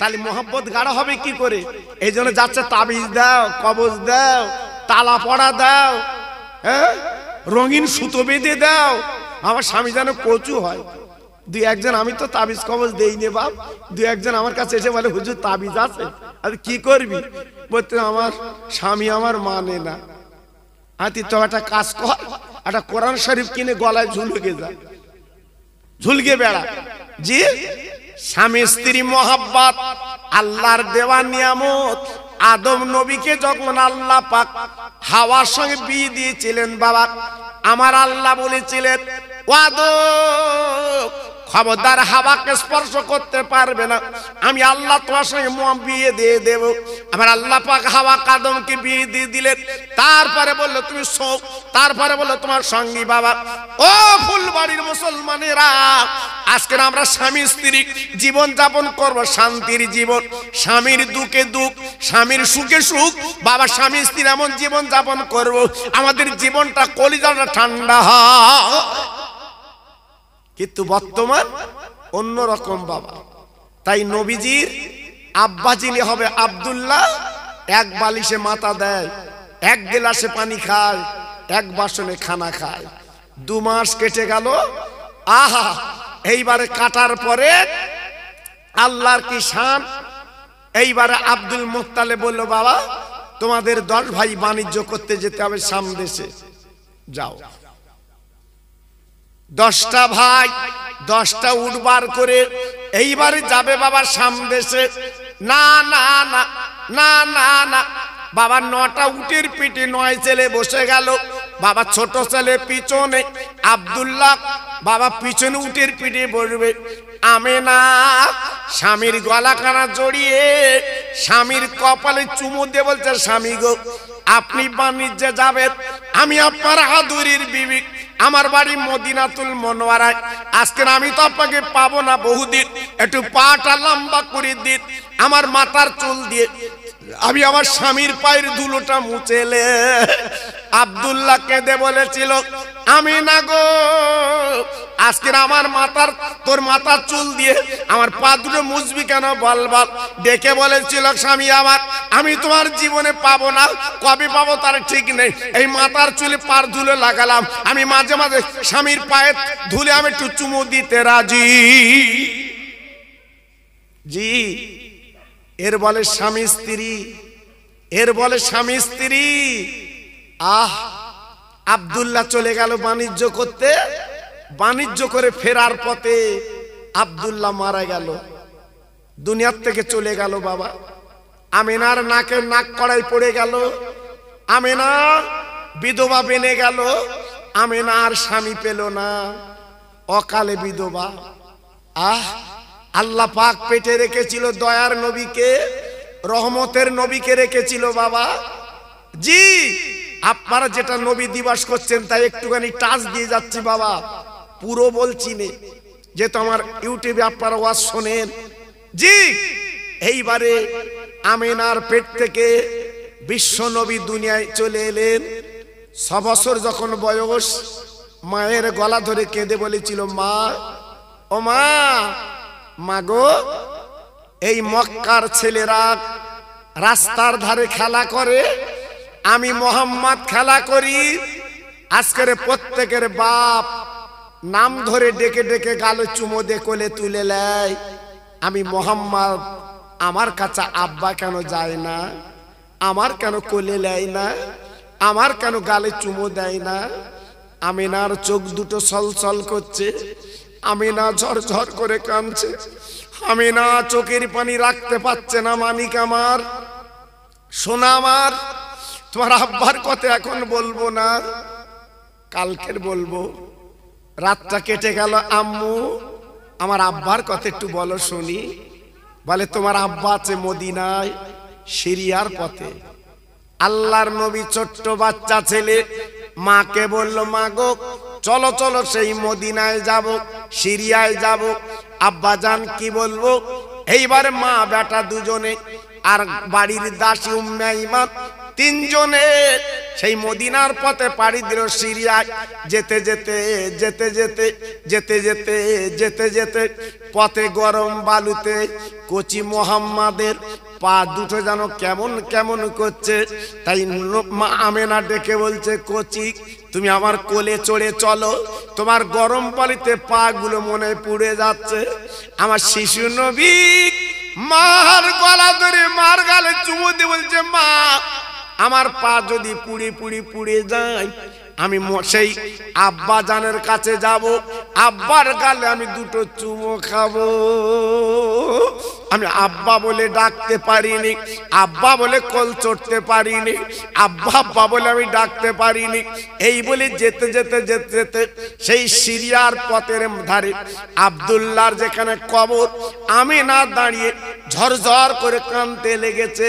তাহলে মোহাম্মত গাড়া হবে কি করে? এই জন্য যাচ্ছে তাবিজ দাও কবজ দাও তালা পড়া দাও। হ্যাঁ? রঙিন সুতো বেঁধে দাও। আমার স্বামী যেন কচু হয়। দুই একজন আমি তো তাবিজ কবজ দেই নে বাপ। দুই একজন আমার কাছে এসে বলে, হুজুর, তাবিজ আছে। আর কি করবি? বলতে, আমার স্বামী আমার মানে না। আতি তো একটা কাজ কর। একটা কোরআন শরীফ কিনে গলায় ঝুলকে যা। ঝুলকে বেড়া। জি? স্বামী, স্ত্রী, মোহাব্বত, আল্লাহর দেওয়া নিয়ামত। আদম নবীকে যখন আল্লাহ পাক হাওয়ার সঙ্গে বিয়ে দিয়েছিলেন বাবা আমার আল্লাহ বলেছিলেন খবরদার হাওয়াকে স্পর্শ করতে পারবে না। আমি আল্লাহ তোমার সঙ্গে বিয়ে দিয়ে দেব। আমার আল্লাহ পাক হাওয়া কাদমকে বিয়ে দিয়ে দিলেন। তারপরে বলল, তুমি শোক। তারপরে বলল, তোমার সঙ্গী বাবা। ও ফুলবাড়ির মুসলমানেরা আজকের আমরা স্বামী স্ত্রী জীবন যাপন করব, শান্তির জীবন। স্বামীর দুঃখে দুঃখ, স্বামীর সুখে সুখ। বাবা, স্বামী স্ত্রী এমন জীবন যাপন করব। আমাদের জীবনটা কলিজাটা ঠান্ডা হয়। কিন্তু বর্তমান অন্য রকম বাবা। তাই নবীজির আব্বা যিনি হবে আব্দুল্লাহ, এক বালিশে মাথা দেয়, এক গেলাসে পানি খায়, এক বাসনে খানা খায়। দু মাস কেটে গেল, আহা, এইবারে কাটার পরে আল্লাহর কি শান? এইবারে আব্দুল মুক্তালে বলল, বাবা, তোমাদের দশ ভাই বাণিজ্য করতে যেতে হবে সামদেশে যাও। দশটা ভাই, দশটা উঠবার করে এইবারে যাবে বাবা সামদেশে না না না না না না বাবা নটা উটের পিঠে নয় ছেলে বসে গেল। বাবা ছোট ছেলে পিছনে। আব্দুল্লাহ বাবা পিছনে উটের পিঠে বসবে। আমে না, স্বামীর গলা কানা জড়িয়ে স্বামীর কপালে চুমু দিয়ে বলছে, স্বামী গো, আপনি বাণিজ্যে যাবেন। আমি আপনার হাদুরির বিবি। আমার বাড়ি মদিনাতুল মনোয়ারায়। আজকে আমি তো আপনাকে পাবো না বহুদিন। একটু পাটা লম্বা করে দিন। আমার মাথার চুল দিয়ে আমি আমার স্বামীর পায়ের ধুলোটা মুছেলে আব্দুল্লাহ কেঁদে বলেছিল, আমি না গো আজকে আমার মাথার, তোর মাথার চুল দিয়ে আমার পা দুটো মুছবি কেন বল বল। ডেকে বলেছিল, স্বামী আমার, আমি তোমার জীবনে পাবো না, কবে পাবো তার ঠিক নেই। এই মাথার চুলে পার ধুলে লাগালাম। আমি মাঝে মাঝে স্বামীর পায়ে ধুলে আমি একটু চুমু দিতে রাজি। জি। এর বলে স্বামী স্ত্রী, এর বলে স্বামী স্ত্রী। আহ, আব্দুল্লাহ চলে গেল বাণিজ্য করতে। বাণিজ্য করে ফেরার পথে আব্দুল্লাহ মারা গেল। দুনিয়ার থেকে চলে গেল বাবা। আমিনার নাকের নাক কড়াই পড়ে গেল। আমিনা বিধবা বেনে গেল। আমিনা আর স্বামী পেল না। অকালে বিধবা। আহ আল্লাহ পাক পেটে রেখেছিল দয়ার নবীকে, রহমতের নবীকে রেখেছিল বাবা। জি, আপনারা যেটা নবী দিবস করছেন তাই একটুখানি টাচ দিয়ে যাচ্ছি বাবা। পুরো বলছি নে, যেহেতু আমার ইউটিউবে আপনারা ওয়াজ শোনেন। জি, এইবারে আমিনার পেট থেকে বিশ্ব নবী দুনিয়ায় চলে এলেন। ছ বছর যখন বয়স, মায়ের গলা ধরে কেঁদে বলেছিল, মা, ও মা মাগো, এই মক্কার ছেলেরা রাস্তার ধারে খেলা করে, আমি মোহাম্মদ খেলা করি, আজকের প্রত্যেকের বাপ নাম ধরে ডেকে ডেকে গালে চুমো দে কোলে তুলে নেয়। আমি মোহাম্মদ, আমার কাছে আব্বা কেন যায় না? আমার কেন কোলে নেয় না? আমার কেন গালে চুমো দেয় না? আমিনার চোখ দুটো সলসল করছে। আমিনা ঝরঝর করে কাঁদছে। আমিনা চোখের পানি রাখতে পারছে না, মানিক আমার। সোনা আমার, তোমার আব্বার কথা এখন বলব না। কালকের বলব, রাতটা কেটে গেল, আম্মু, আমার আব্বার কথা একটু বলো শুনি। বলে, তোমার আব্বা আছে মদিনায়, সিরিয়ার পথে। আল্লাহর নবী ছোট্ট বাচ্চা ছেলে মাকে বলল, মা গো, চলো চলো সেই মদিনায় যাব, সিরিয়ায় যাব। আব্বা জান কি বলব, এইবারে মা বেটা দুজনে আর বাড়ির দাসী উম্মে তিনজনে সেই মদিনার পথে পাড়ি দিল সিরিয়ায়। যেতে যেতে যেতে যেতে যেতে যেতে যেতে যেতে পথে গরম বালুতে কচি মোহাম্মাদের পা দুটো যেন কেমন কেমন করছে। তাই মা আমেনা ডেকে বলছে, কচি, তুমি আমার কোলে চড়ে চলো। তোমার গরম পালিতে পা গুলো মনে পুড়ে যাচ্ছে। আমার শিশু নবী মার গলা ধরে মার গালে চুমু দিয়ে বলছে, মা, আমার পা যদি পুড়ি পুড়ি পুড়ে যায় আমি সেই আব্বা জানের কাছে যাব। আব্বার গালে আমি দুটো চুমো খাব। আমি আব্বা বলে ডাকতে পারিনি, আব্বা বলে কল চড়তে পারিনি, আব্বা আব্বা বলে আমি ডাকতে পারিনি। এই বলে যেতে যেতে যেতে যেতে সেই সিরিয়ার পথের ধারে আবদুল্লার যেখানে কবর, আমি না দাঁড়িয়ে ঝরঝর করে কানতে লেগেছে।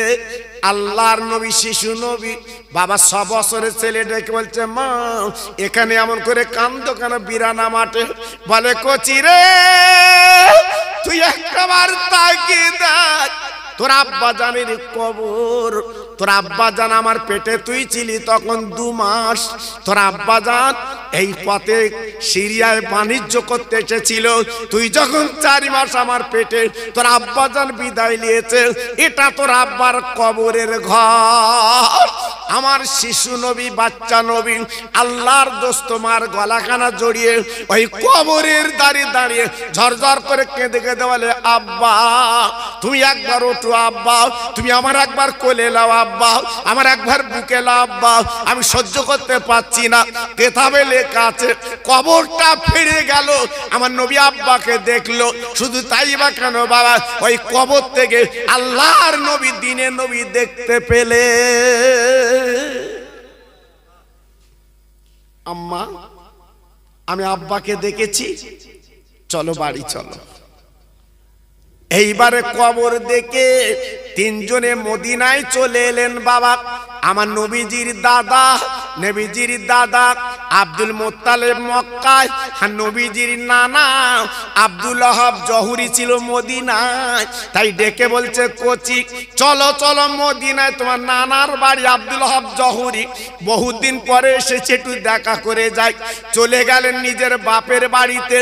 আল্লাহর নবী, শিশু নবী, বাবা ছ বছরের ছেলেটাকে বলছে, মা, এখানে এমন করে কান্দ কেন? বিরানা মাঠে। বলে কচিরে তুই একবার তাকিয়ে দেখ। তোর আব্বা জানের কবর। তোর আব্বা জান আমার পেটে তুই ছিলি তখন দু মাস। তোর আব্বা জান এই পথে সিরিয়ায় বাণিজ্য করতে এসেছিল। তুই যখন চারি মাস আমার পেটে তোর আব্বা জান বিদায় নিয়েছে, এটা তোর আব্বার কবরের ঘর। আমার শিশু নবী, বাচ্চা নবী, আল্লাহর দোস্ত মার গলাখানা জড়িয়ে ওই কবরের দাঁড়িয়ে দাঁড়িয়ে ঝরঝর করে কেঁদে কেঁদে বলে, আব্বা, তুমি একবার ওঠো আব্বা, তুমি আমার একবার কোলে লাও আব্বা, আমার একবার বুকে লাও আব্বা, আমি সহ্য করতে পারছি না। কবরের কাছে কবরটা ফিরে গেল। আমার নবী আব্বাকে দেখল, শুধু তাই বা কেন বাবা? ওই কবর থেকে আল্লাহর নবী দিনে নবী দেখতে পেলে। আম্মা, আমি আব্বাকে দেখেছি। চলো বাড়ি, চলো। এইবারে কবর দেখে তিনজনে মদিনায় চলে এলেন বাবা। আমার নবীজির দাদা নবীজির দাদা আব্দুল মোত্তালেব মক্কায়, আর নবীজির নানা আব্দুল আহাব জহুরি ছিল মদিনায়। তাই ডেকে বলছে, কোচি, চলো চলো মদিনায়, তোমার নানার বাড়ি আব্দুল আহাব জহুরি। বহুদিন পরে এসেছে, একটু দেখা করে যায় চলে গেলেন নিজের বাপের বাড়িতে।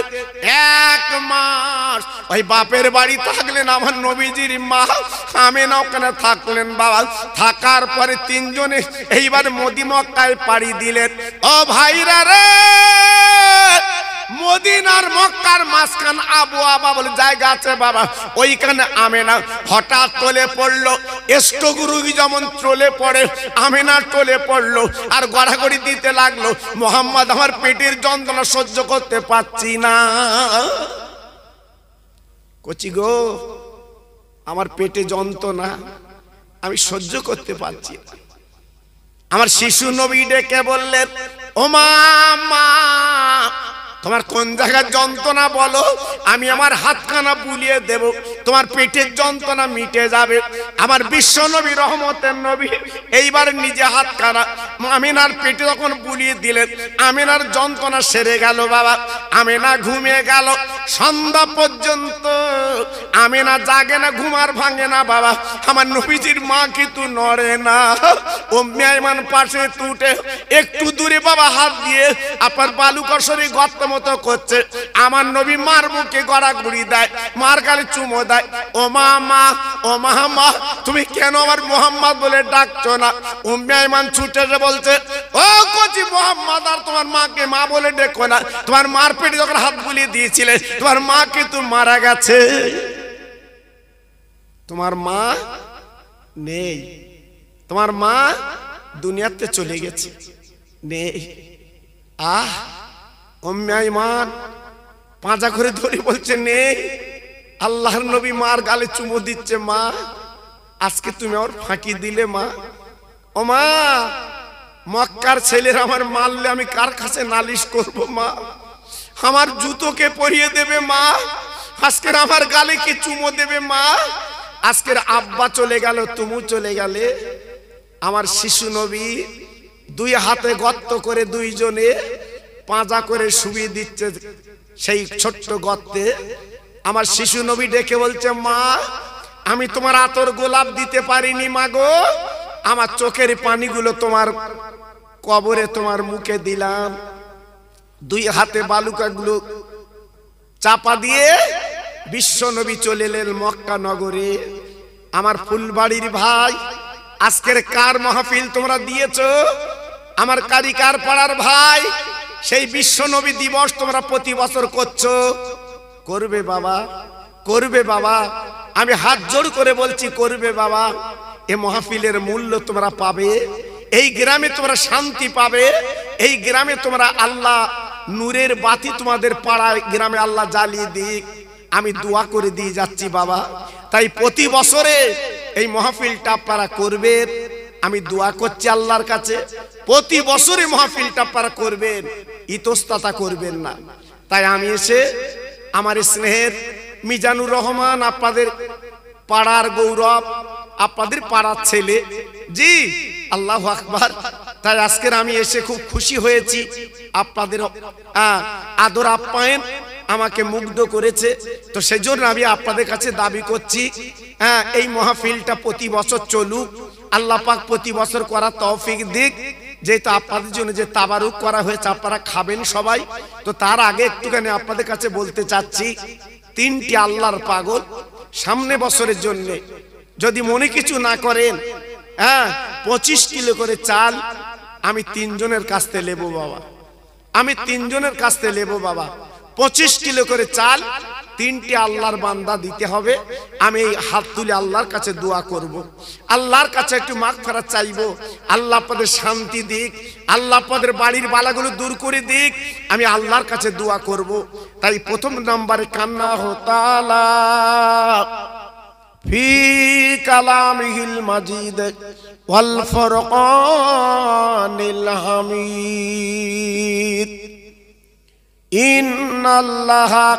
এক মাস, ওই বাপের বাড়ি থাকলেন আমার নবীজির মা। আমেনা ওখানে থাকলেন বাবা? থাকার পরে তিনজনে এইবার মোদি মক্কায় পাড়ি দিলেন। ও ভাইরা রে! মদিনার মক্কার মাঝখান আবু আবা বলে জায়গা আছে বাবা। ওইখানে আমেনা হঠাৎ তোলে পড়ল। এষ্টগুরুগি যেমন চলে পড়ে আমেনা টলে পড়ল। আর গড়াগড়ি দিতে লাগল। মোহাম্মদ, আমার পেটের যন্ত্রণা সহ্য করতে পারছি না। কচি গো, আমার পেটে যন্ত্রণা, আমি সহ্য করতে পারছি আমার শিশু নবী ডেকে বললেন ও মা তোমার কোন জায়গার যন্ত্রণা বলো? আমি আমার হাতখানা বুলিয়ে দেব। তোমার পেটের যন্ত্রণা মিটে যাবে। আমার বিশ্ব নবী, রহমতের নবী, এইবার নিজে হাতখানা আমিনার পেটে যখন বুলিয়ে দিলেন, আমিনার যন্ত্রণা সেরে গেল বাবা। আমিনা ঘুমিয়ে গেল। সন্ধ্যা পর্যন্ত আমিনা জাগে না ঘুমার ভাঙে না বাবা। আমার নবীজির মা কিন্তু নড়ে না। ও মেয়মান পাশে তুটে একটু দূরে বাবা হাত দিয়ে, আপনার বালু কসরে গর্ত মতো করছে। আমার নবী মার মুখে গড়া ঘুরি দেয়, মার গালে চুমো দেয়। ও মা মা, ও মা মা, তুমি কেন আমার মোহাম্মদ বলে ডাকছো না? ও মেয়মান ছুটে এসে বলছে, ও কচি মোহাম্মদ, আর তোমার মাকে মা বলে ডেকো না। তোমার মার পেটে যখন হাত বুলিয়ে দিয়েছিলে, তোমার মা কিন্তু মারা গেছে। তোমার মা নেই। তোমার মা দুনিয়াতে চলে গেছে। নেই। আহ! অম্যায়মান। পাঁজা করে ধরে বলছে, নেই। আল্লাহর নবী মার গালে চুমো দিচ্ছে, মা। আজকে তুমি আমার ফাঁকি দিলে, মা। ও মা, মক্কার ছেলের আমার মারলে আমি কার কাছে নালিশ করব, মা? আমার জুতোকে পরিয়ে দেবে, মা? আজকের আমার গালে কি চুমো দেবে, মা? আজকের আব্বা চলে গেল, তুমু চলে গেলে। আমার শিশু নবী দুই হাতে গর্ত করে দুইজনে পাঁজা করে শুবিয়ে দিচ্ছে সেই ছোট্ট গর্তে। আমার শিশু নবী ডেকে বলছে, মা, আমি তোমার আতর গোলাপ দিতে পারিনি, মা গো। আমার চোখের পানিগুলো তোমার কবরে তোমার মুখে দিলাম। দুই হাতে বালুকাগুলো চাপা দিয়ে বিশ্ব নবী চলে এলেন মক্কা নগরে। আমার ফুলবাড়ির ভাই, আজকের কার মাহফিল তোমরা দিয়েছ? আমার কারিকার পাড়ার ভাই সেই বিশ্ব নবী দিবস তোমরা প্রতি বছর করছ। করবে বাবা করবে বাবা। আমি হাত জোড় করে বলছি, করবে বাবা। এ মাহফিলের মূল্য তোমরা পাবে, এই গ্রামে তোমরা শান্তি পাবে, এই গ্রামে তোমরা আল্লাহ নূরের বাতি তোমাদের পাড়ায়, গ্রামে আল্লাহ জ্বালিয়ে দিক। আমি দোয়া করে দিয়ে যাচ্ছি বাবা। তাই প্রতি বছরে এই মাহফিলটা আপনারা করবে আমি দোয়া করছি আল্লাহর কাছে। প্রতি বছরে মাহফিলটা আপনারা করবেন, ইতস্ততা করবেন না। তাই আমি এসে আমার স্নেহের মিজানুর রহমান, আপনাদের পাড়ার গৌরব, আপনাদের পাড়ার ছেলে, জি, আল্লাহ আকবার। তাই আজকের আমি এসে খুব খুশি হয়েছি। আপনাদের আদর আপ্যায়ন আমাকে মুগ্ধ করেছে। তো সেজন্য আমি আপনাদের কাছে দাবি করছি হ্যাঁ এই মহাফিলটা প্রতি বছর চলুক। আল্লাহ পাক প্রতি বছর করা তৌফিক দিক। যেহেতু আপনাদের জন্য যে তাবারুক করা হয়েছে, আপনারা খাবেন সবাই। তো তার আগে একটুখানি আপনাদের কাছে বলতে চাচ্ছি, তিনটি আল্লাহর পাগল সামনে বছরের জন্য। যদি মনে কিছু না করেন হ্যাঁ পঁচিশ কিলো করে চাল আমি তিনজনের কাছতে নেব বাবা। আমি তিনজনের কাছতে নেব বাবা। পঁচিশ কিলো করে চাল তিনটি আল্লাহর বান্দা দিতে হবে আমি এই হাত তুলে আল্লাহর কাছে দোয়া করব। আল্লাহর কাছে একটু মাখ ফেরা চাইব আল্লাহ পদের শান্তি দিক আল্লাহ পদের বাড়ির বালাগুলো দূর করে দিক আমি আল্লাহর কাছে দোয়া করব। তাই প্রথম নম্বরে কান্না হতালা في كلامه المجيد والفرقان الحميد إن الله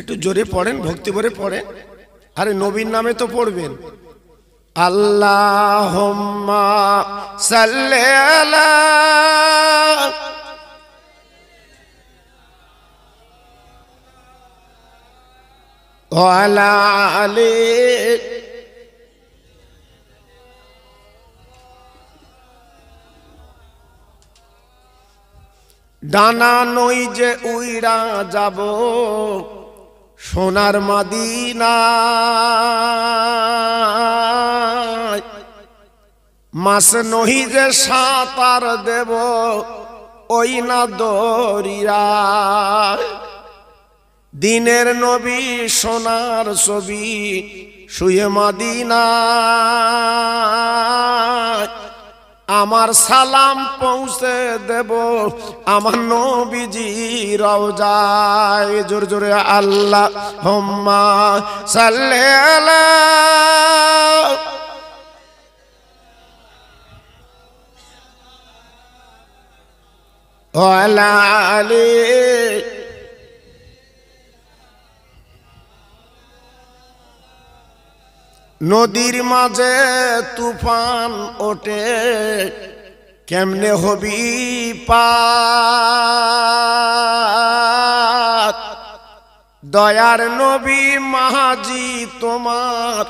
একটু জোরে পড়েন, ভক্তি ভরে পড়েন। আরে নবীর নামে তো পড়বেন। আল্লাহ সাল্লে আলা ডানা নই যে উইরা যাব। সোনার মাদিনা। মাস নহি যে সাঁতার দেব, ওই না দরিয়া। দিনের নবী সোনার ছবি শুয়ে মাদিনা আমার সালাম পৌঁছে দেব। আমার নবীজি রওজায়। জোর জোরে আল্লাহ হোম্মা সাল্লে আলা আলী নদীর মাঝে তুফান ওঠে, কেমনে হবি পার দয়ার নবী মাহাজি তোমার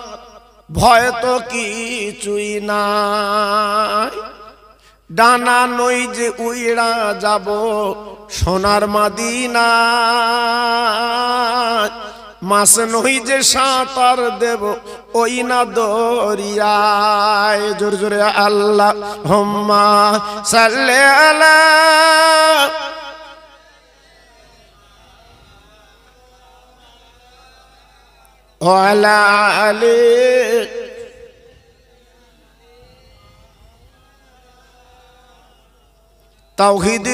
ভয় তো কিছুই নাই। ডানা নই যে উইড়া যাব সোনার মাদিনা মাস নই যে সাঁতার দেব ওই না দরিয়ায়। জোর জোরে আল্লাহ হোম্মা সাল্লে আল্লাহ ওয়ালা আলী।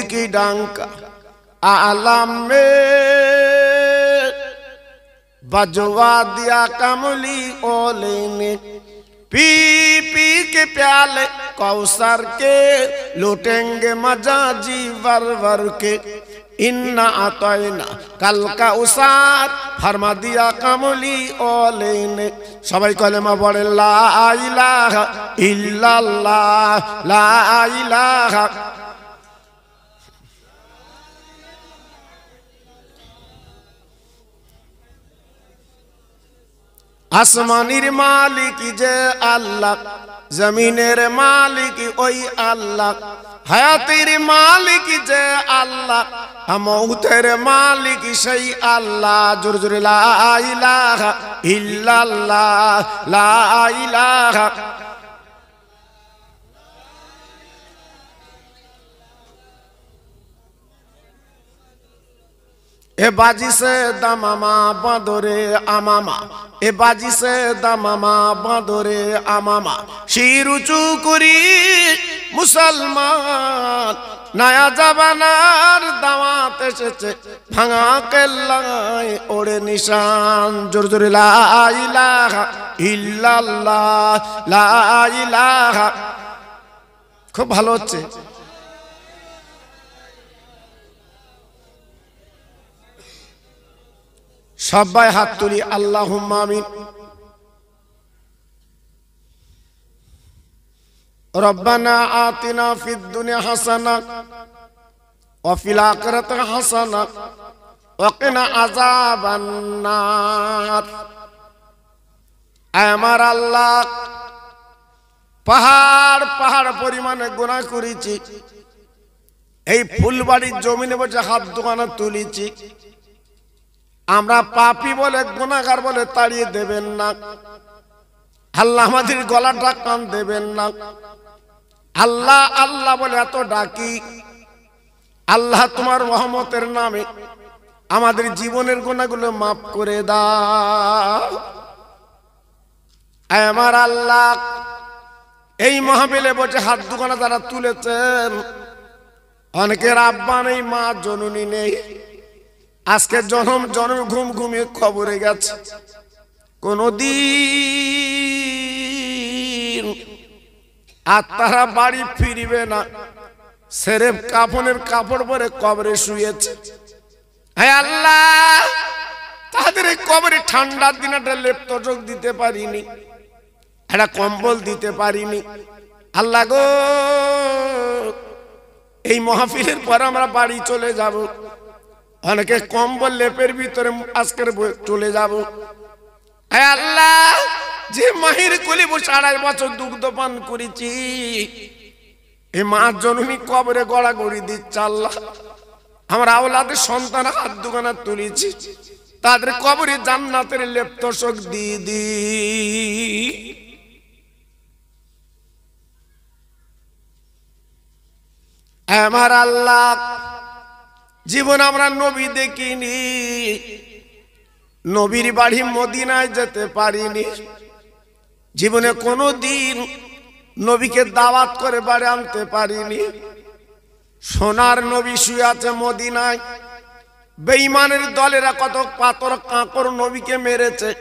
কি ডাঙ্কা? আলামে बजवा दिया कमली ओले ने पी पी के प्याले कौसर के लूटेंगे मजा जी वर वर के इन्ना আতয়না কালকা উসার ফার্মা দিয়া কামলি ওলেনে সবাই কলেমা পড়ে লা ইলাহা ইল্লাল্লাহ লা ইলাহা আসমানির মালিক যে আল্লাহ, জমিনের মালিক ওই আল্লাহ, হায়াতির মালিক যে আল্লাহ, মৌতের মালিক সেই আল্লাহ। জোর জোরে, লা ইলাহা ইল্লাল্লাহ, লা এ বাজি সে দামামা, বাঁদরে আমামা। এ বাজি সে দামামা, বাঁদরে আমামা। শির উঁচু করি মুসলমান, নয়া জাবানার দাওয়াত এসেছে, ভাঙা কেল্লায় ওড়ে নিশান। জোর জোরে, লা ইলাহা ইল্লাল্লাহ, লা ইলাহা। খুব ভালো হচ্ছে। সবাই হাত তুলি আল্লাহ আমিন। রব্বানা আতিনা ফিদ দুনিয়া হাসানা হাসানা আমার আল্লাহ, পাহাড় পাহাড় পরিমাণে গোনা করেছি। এই ফুলবাড়ির জমিনে বসে হাত দোকানে তুলেছি। আমরা পাপি বলে গুণাগার বলে তাড়িয়ে দেবেন না। আল্লাহ আমাদের গলাটা কান দেবেন না। আল্লাহ আল্লাহ বলে এত ডাকি। আল্লাহ তোমার রহমতের নামে আমাদের জীবনের গুণাগুলো মাফ করে দাও। আমার আল্লাহ, এই মহাবিলে বসে হাত দোকানে তারা তুলেছেন। অনেকের আব্বা নেই, মা জননী নেই। আজকে জনম জনম ঘুম ঘুমিয়ে খবরে গেছে। কোনদিন আর তারা বাড়ি ফিরবে না। সেরে কাফনের কাপড় পরে কবরে শুয়েছে। হ্যাঁ আল্লাহ, তাদের এই কবরে ঠান্ডার দিন একটা লেপটক দিতে পারিনি, একটা কম্বল দিতে পারিনি। আল্লাহ গো, এই মহাফিলের পর আমরা বাড়ি চলে যাব। অনেকে কম্বল লেপের ভিতরে আজকের চলে যাব। আল্লাহ, যে মাহির কলি বসে আড়াই বছর দুগ্ধ পান করেছি, এ মা জননী কবরে গড়াগড়ি দিচ্ছে আল্লাহ। আমার আওলাদের সন্তান হাত দোকানা তুলেছি, তাদের কবরে জান্নাতের লেপ্তশক দিয়ে দি। আমার আল্লাহ জীবন আমরা নবী দেখিনি। নবীর বাড়ি মদিনায় যেতে পারিনি। জীবনে কোনো দিন নবীকে দাওয়াত করে বাড়ি আনতে পারিনি। সোনার নবী শুয়ে আছে মদিনায়। বেইমানের দলেরা কত পাতর কাঁকর নবীকে মেরেছে।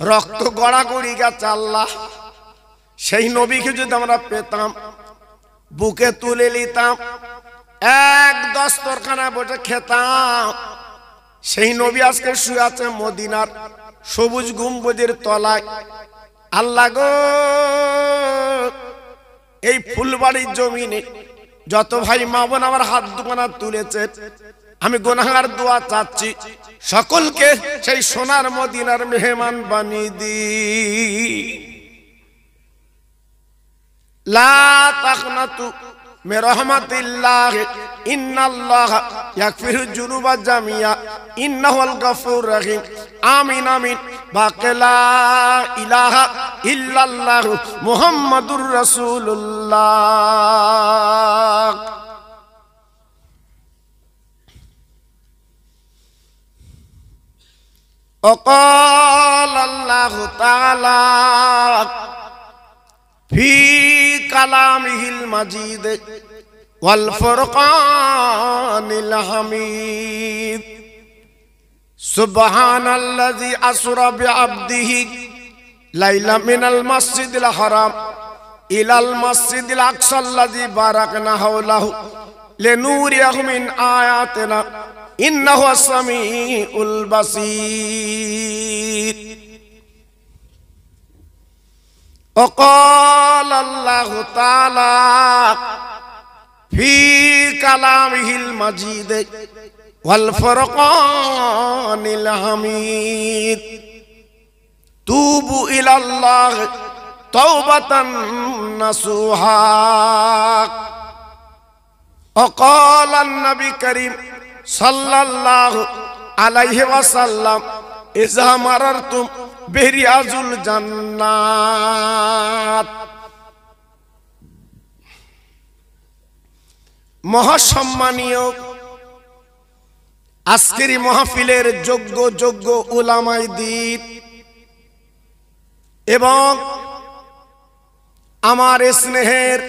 রক্ত গড়াগড়ি গেছে আল্লাহ। সেই নবীকে যদি আমরা পেতাম, বুকে তুলে নিতাম এক দস্তরখানা বসে খেতাম। সেই নবী আজকে শুয়ে আছে মদিনার সবুজ গুম্বজের তলায়। আল্লাহ গো, এই ফুলবাড়ির জমিনে যত ভাই মা বোন আমার হাত দুখানা তুলেছে, আমি গোনাগার দোয়া চাচ্ছি, সকলকে সেই সোনার মদিনার মেহমান বানিয়ে দি লা برحمة الله إن الله يغفر الذنوب جميعا إنه الغفور الرحيم آمين آمين باقي لا إله إلا الله محمد رسول الله وقال الله تعالى في كلامه المجيد والفرقان الحميد سبحان الذي أسرى بعبده ليلا من المسجد الحرام إلى المسجد الأقصى الذي باركنا حوله لنوريه من آياتنا إنه السميع البصير وقال الله تعالى في كلامه المجيد والفرقان الحميد. توبوا إلى الله توبة نصوحا. وقال النبي الكريم صلى الله عليه وسلم إذا مررتم বেরিয়াজুল জান্নাত। মহাসম্মানীয়, আজকের মহাফিলের যোগ্য যোগ্য উলামাই দ্বীপ এবং আমার স্নেহের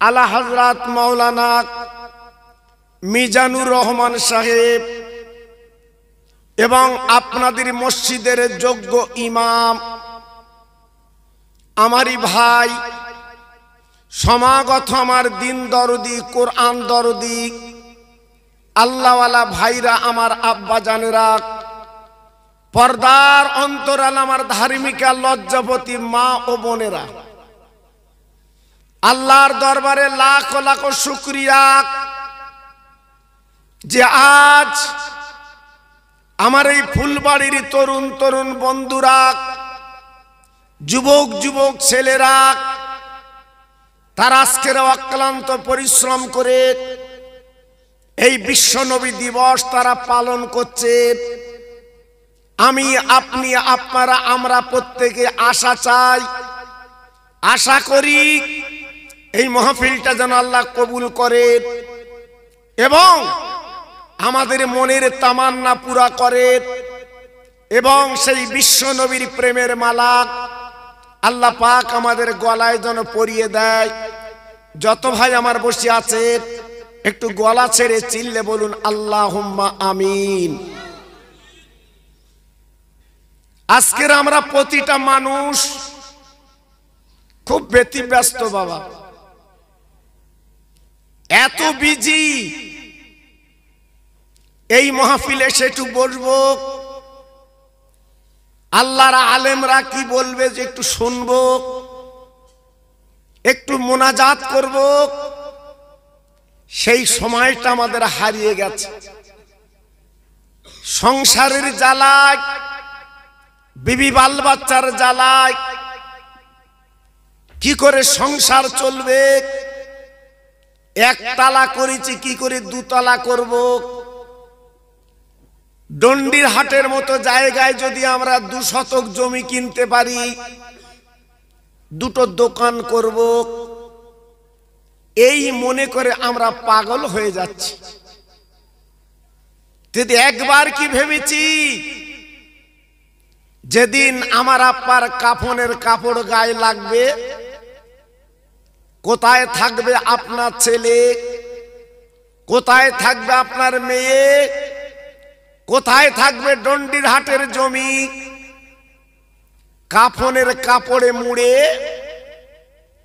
আলা হজরত মৌলানা মিজানুর রহমান সাহেব এবং আপনাদের মসজিদের যোগ্য ইমাম আমারই ভাই, সমাগত আমার দিন দরদি, কোরআন দরদি, আল্লাহওয়ালা ভাইরা আমার আব্বা জানেরা, পর্দার অন্তরাল আমার ধার্মিকা লজ্জাপতি মা ও বোনেরা। আল্লাহর দরবারে লাখ লাখ শুক্রিয়া যে আজ আমার এই ফুলবাড়ির তরুণ তরুণ বন্ধুরা, যুবক যুবক ছেলেরা, তার আজকের অক্লান্ত পরিশ্রম করে এই বিশ্ব নবী দিবস তারা পালন করছে। আমি, আপনি, আপনারা, আমরা প্রত্যেকে আশা চাই, আশা করি এই মহফিলটা যেন আল্লাহ কবুল করে। এবং আমাদের মনের তামান্না পুরা করে। এবং সেই বিশ্ব নবীর প্রেমের মালা আল্লাহ পাক আমাদের গলায় যেন পরিয়ে দেয়। যত ভাই আমার বসে আছে, একটু গলা ছেড়ে চিল্লে বলুন আল্লাহ আমিন। আজকের আমরা প্রতিটা মানুষ খুব ব্যতিব্যস্ত বাবা। এত বিজি এই মাহফিলে সেটু বসবো আল্লাহর আলেমরা কি বলবে যে একটু শুনব, একটু মোনাজাত করব। সেই সময়টা আমাদের হারিয়ে গেছে। সংসারের জ্বালায়, বিবি বাল বাচ্চার জ্বালায়, কি করে সংসার চলবে? একতলা করেছি, কি করে দুতলা করব? ডন্ডির হাটের মতো জায়গায় যদি আমরা দু শতক জমি কিনতে পারি, দুটো দোকান করব, এই মনে করে আমরা পাগল হয়ে যাচ্ছি। যদি একবার কি ভেবেছি, যেদিন আমার আপ্পার কাফনের কাপড় গায়ে লাগবে, কোথায় থাকবে আপনার ছেলে, কোথায় থাকবে আপনার মেয়ে কোথায় থাকবে ডন্ডির হাটের জমি? কাফনের কাপড়ে মুড়ে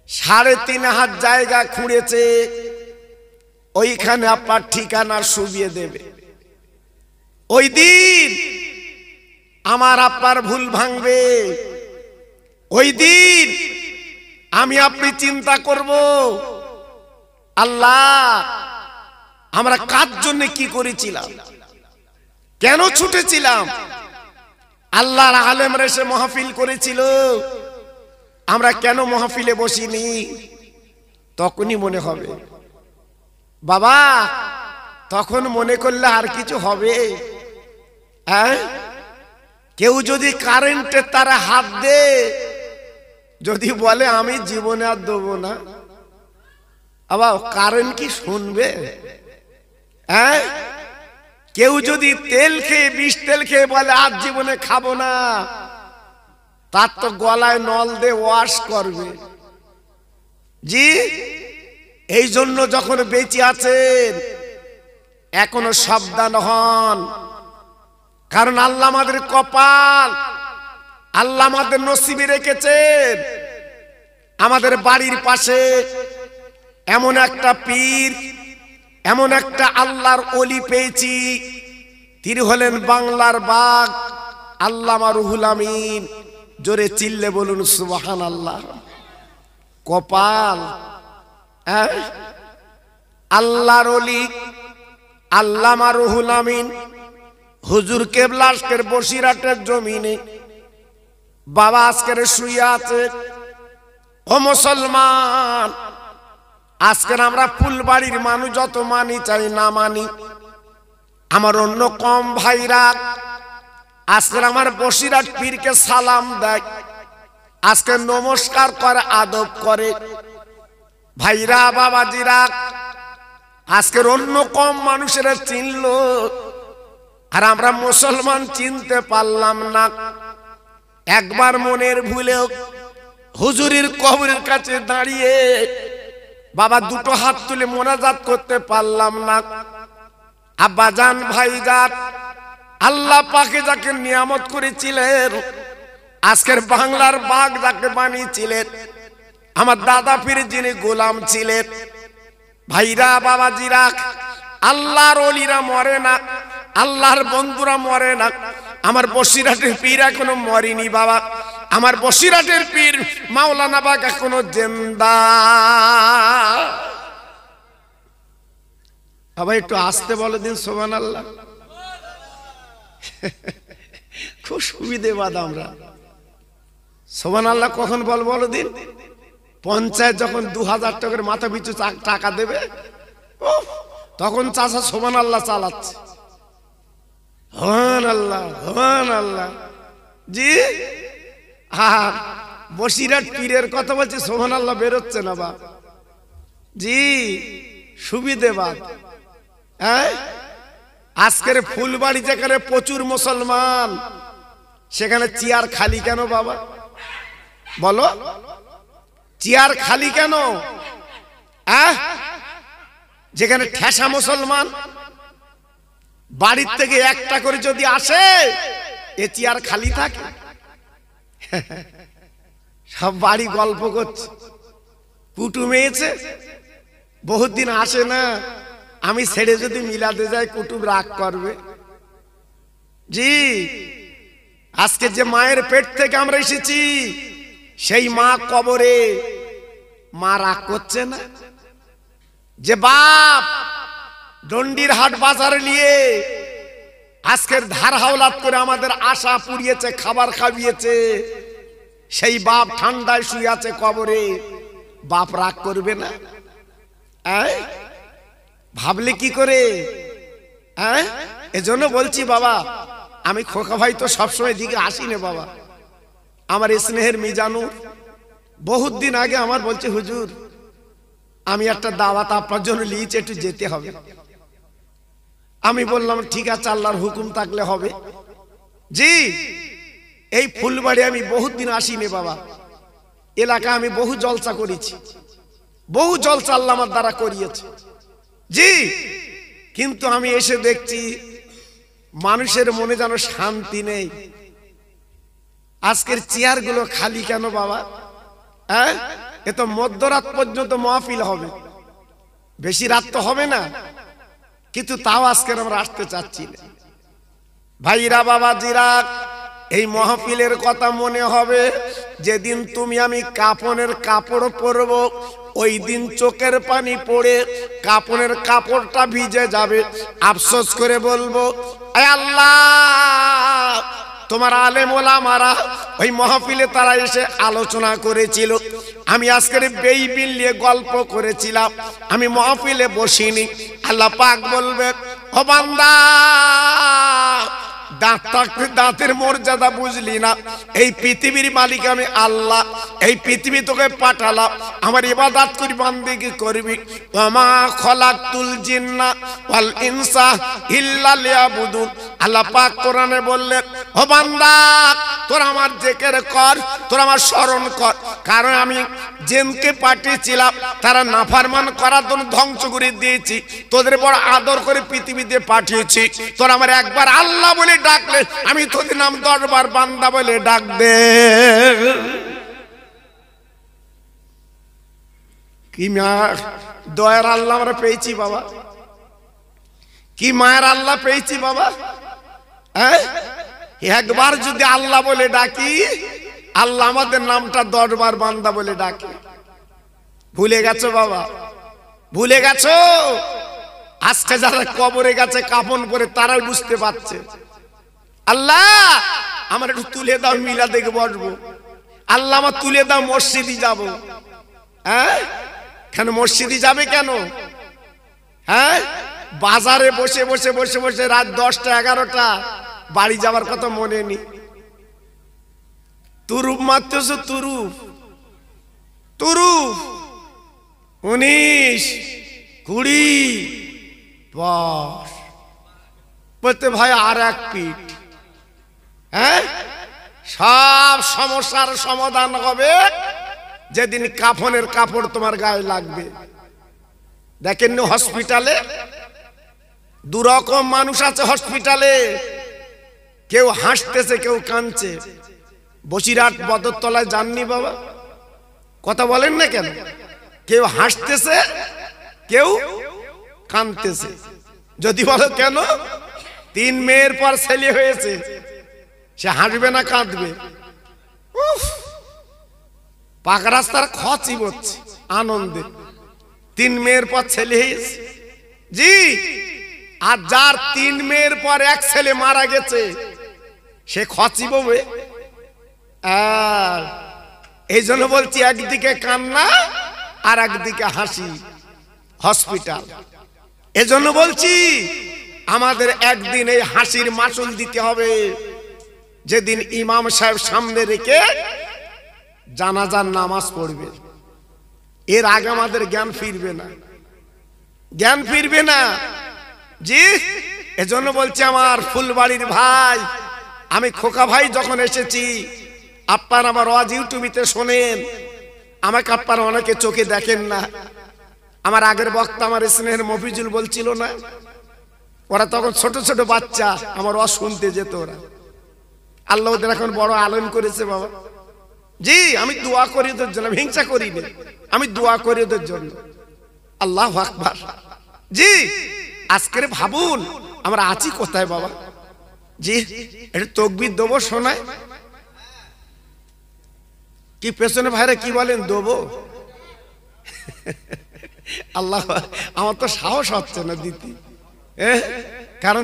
সাড়ে তিন হাত জায়গা খুঁড়েছে, ওইখানে আপনার ঠিকানা সুবিয়ে দেবে। ওই দিন আমার আপনার ভুল ভাঙবে। ওই দিন আমি আপনি চিন্তা করব, আল্লাহ, আমরা কার জন্য কি করেছিলাম? কেন ছুটেছিলাম? আল্লাহর আলেমরা এসে মহাফিল করেছিল। আমরা কেন মহাফিলে বসিনি? তখনই মনে হবে। বাবা, তখন মনে করলে আর কিছু হবে? হ্যাঁ? কেউ যদি কারেন্টের তারা হাত দে, যদি বলে, আমি জীবনে আর দেবো না। আবার কারেন্ট কি শুনবে? হ্যাঁ? কেউ যদি তেল খেয়ে বিষ তেল খেয়ে বলে, আজ জীবনে খাব না। তার তো গলায় নল দিয়ে ওয়াশ করবে। জি এই জন্য যখন বেঁচে আছেন, এখনও সাবধান হন। কারণ আল্লাহ আমাদের কপাল, আল্লাহ আমাদের নসিবে রেখেছেন। আমাদের বাড়ির পাশে এমন একটা পীর এমন একটা আল্লাহর অলি পেয়েছি। তিনি হলেন বাংলার বাঘ, আল্লামা রুহুল আমিন। জোরে চিল্লে বলুন সুবাহান আল্লাহ কপাল হ্যাঁ? আল্লাহর অলি আল্লামা রুহুল আমিন। হুজুর কেবলাসকের বসিরাটের জমিনে। বাবা আজকের শুয়ে আছে। ও মুসলমান আজকের আমরা ফুলবাড়ির মানুষ যত মানি চাই না মানি। আমার অন্য কম ভাইরা, আজকের আমার বসিরাট পীরকে সালাম দেয়। আজকে নমস্কার করে, আদব করে। ভাইরা, বাবাজিরা, আজকের অন্য কম মানুষেরা চিনল, আর আমরা মুসলমান চিনতে পারলাম না। একবার মনের ভুলেও হুজুরির কবরের কাছে দাঁড়িয়ে বাবা দুটো হাত তুলে মোনাজাত করতে পারলাম না। আব্বা জান ভাই যান আল্লাহ পাকে যাকে নিয়ামত করেছিলেন, আজকের বাংলার বাঘ যাকে বানিয়েছিলেন, আমার দাদা পীর যিনি গোলাম ছিলেন, ভাইরা, বাবাজিরা, আল্লাহর অলিরা মরে না, আল্লাহর বন্ধুরা মরে না আমার বসিরাটের পীর এখনও মরেনি বাবা। আমার বসিরাটের পীর মাওলানা বাগ এখনও জেন্দা। আবার একটু আসতে বলে দিন সোমান আল্লাহ খুব সুবিধে বাদ আমরা। সোমান আল্লাহ কখন বল, বলো দিন। পঞ্চায়েত যখন দু হাজার টাকার মাথা পিছু টাকা দেবে তখন চাষা সোমান আল্লাহ চালাচ্ছে। হন আল্লাহ হন আল্লাহ জি? হ্যাঁ বসিরাট পীরের কথা বলছি সোহান আল্লাহ বেরোচ্ছে না বা? জি সুবিধেবাদ হ্যাঁ? আজকের ফুলবাড়ি যেখানে প্রচুর মুসলমান, সেখানে চেয়ার খালি কেন বাবা? বলো। চেয়ার খালি কেন? হ্যাঁ? যেখানে ঠেসা মুসলমান বাড়ির থেকে একটা করে যদি আসে এ চেয়ার খালি থাকে? সব বাড়ি গল্প করছে। কুটুম এসে বহুত দিন আসে না। আমি ছেড়ে যদি মিলাতে যাই কুটুম রাগ করবে। জি আজকে যে মায়ের পেট থেকে আমরা এসেছি সেই মা কবরে। মা রাগ করছে না। যে বাপ দণ্ডির হাট বাজারে নিয়ে আজকের ধার হাওলাত করে আমাদের আশা পুড়িয়েছে, খাবার খাবিয়েছে। সেই বাপ ঠান্ডায় শুয়ে আছে কবরে। বাপ রাগ করবে না? ভাবলে কি করে? এজন্য বলছি বাবা, আমি খোকা ভাই তো সবসময় দিকে আসি না বাবা। আমার স্নেহের মিজানু বহুত দিন আগে আমার বলছে, হুজুর, আমি একটা দাওয়াত আপনার জন্য লিয়েছি একটু যেতে হবে। আমি বললাম, ঠিক আছে, আল্লাহর হুকুম থাকলে হবে। জি, এই ফুলবাড়ি আমি বহুত দিন আসিনি বাবা। এলাকা আমি বহু জলসা করেছি। বহু জলসা আল্লাহ আমার দ্বারা করিয়েছে। জি, কিন্তু আমি এসে দেখছি মানুষের মনে যেন শান্তি নেই। আজকের চেয়ারগুলো খালি কেন বাবা? হ্যাঁ? এ তো মধ্যরাত পর্যন্ত মহাফিল হবে। বেশি রাত তো হবে না। কিন্তু তাও আজকের আমরা আসতে চাচ্ছি না। ভাইরা বাবা জিরা এই মহফিলের কথা মনে হবে, যেদিন তুমি আমি কাপনের কাপড় পরব, ওই দিন চোখের পানি পড়ে কাপনের কাপড়টা ভিজে যাবে। আফসোস করে বলব আল্লাহ তোমার আলেম ওলামারা, ওই মহাফিলে তারা এসে আলোচনা করেছিল। আমি আজকের বেই বিল নিয়ে গল্প করেছিলাম। আমি মহাফিলে বসিনি। আল্লাহ পাক বলবে ও বান্দা দাঁত দাঁতের মর্যাদা বুঝলি না। এই পৃথিবীর মালিক আমি আল্লাহ। এই পৃথিবী তোকে পাঠালাম। আমার ইবাদত করি বান্দিকে করবি। ওমা খলাকুল জিন্না ওয়াল ইনসা ইল্লা লিয়াবুদুন। আল্লাহ পাক কোরআনে বললেন, ও বান্দা, তোর আমার জেকের কর, তোর আমার স্মরণ কর। কারণ আমি জেনকে পাঠিয়েছিলাম, তারা নাফারমান করার জন্য ধ্বংস করে দিয়েছি। তোদের বড় আদর করে পৃথিবীতে পাঠিয়েছি। তোর আমার একবার আল্লাহ বলে ডাকলে, আমি তোদের নাম দরবার বান্দা বলে ডাকবে কি মা দয়ার আল্লাহ আমরা পেয়েছি বাবা। কি মায়ের আল্লাহ পেয়েছি বাবা। হ্যাঁ? একবার যদি আল্লাহ বলে ডাকি, আল্লাহ আমাদের নামটা দরবার বান্দা বলে ডাকে। ভুলে গেছো বাবা? ভুলে গেছো? আজকে যারা কবরে গেছে কাপন করে, তারাই বুঝতে পারছে। আল্লাহ, আমার একটু তুলে দাও মিলা দেখে বসবো। আল্লাহ, আমার তুলে দাও, মসজিদি যাব। হ্যাঁ? কেন, মসজিদি যাবে কেন? হ্যাঁ? বাজারে বসে বসে বসে বসে রাত দশটা, এগারোটা, বাড়ি যাওয়ার কথা মনে নেই। তুরুপ মারতেছ, তুরুপ। তুরুপ। উনিশ, কুড়ি বস বলতে ভাই, আর এক পিঠ। হ্যাঁ? সব সমস্যার সমাধান হবে যেদিন কাফনের কাপড় তোমার গায়ে লাগবে। দেখেন হসপিটালে দুরকম মানুষ আছে হসপিটালে কেউ হাসতেছে, কেউ কাঁদছে। বসিরহাট বদরতলায় যাননি বাবা? কথা বলেন না কেন? কেউ হাসতেছে, কেউ কাঁদতেছে। যদি বলো কেন? তিন মেয়ের পর ছেলে হয়েছে। সে হাসবে না, কাঁদবে! পাক রাস্তার খচি বচ্ছে আনন্দে। তিন মেয়ের পর ছেলে হয়েছে। জি, আর যার তিন মেয়ের পর এক ছেলে মারা গেছে, সে খচি আর এই জন্য বলছি, একদিকে কান্না আর একদিকে হাসি, হসপিটাল। এজন্য বলছি, আমাদের একদিন এই হাসির মাসুল দিতে হবে। যেদিন ইমাম সাহেব সামনে রেখে জানাজার নামাজ পড়বে, এর আগে আমাদের জ্ঞান ফিরবে না। জ্ঞান ফিরবে না। জি, এজন্য বলছি আমার ফুলবাড়ির ভাই, আমি খোকা ভাই যখন এসেছি, আপনার আমার ওয়াজ ইউটিউবিতে শোনেন, আমাকে আপনারা অনেকে চোখে দেখেন না। আমার আগের বক্তা আমার স্নেহের মফিজুল বলছিল না, ওরা তখন ছোট ছোট বাচ্চা, আমার ওয়াজ শুনতে যেত ওরা। আল্লাহ ওদের এখন বড় আলম করেছে, বাবা। জি, আমি দোয়া করি ওদের জন্য, হিংসা করি না। আমি দোয়া করি ওদের জন্য। আল্লাহ আকবার। জি, আজকের ভাবুন, আমরা আছি কোথায়, বাবা? জি এটা তকবির দেবো শোনায় কি পেছনে ভাইরা কি বলেন, দেবো? আল্লাহ, আমার তো সাহস হচ্ছে না দিতি? কারণ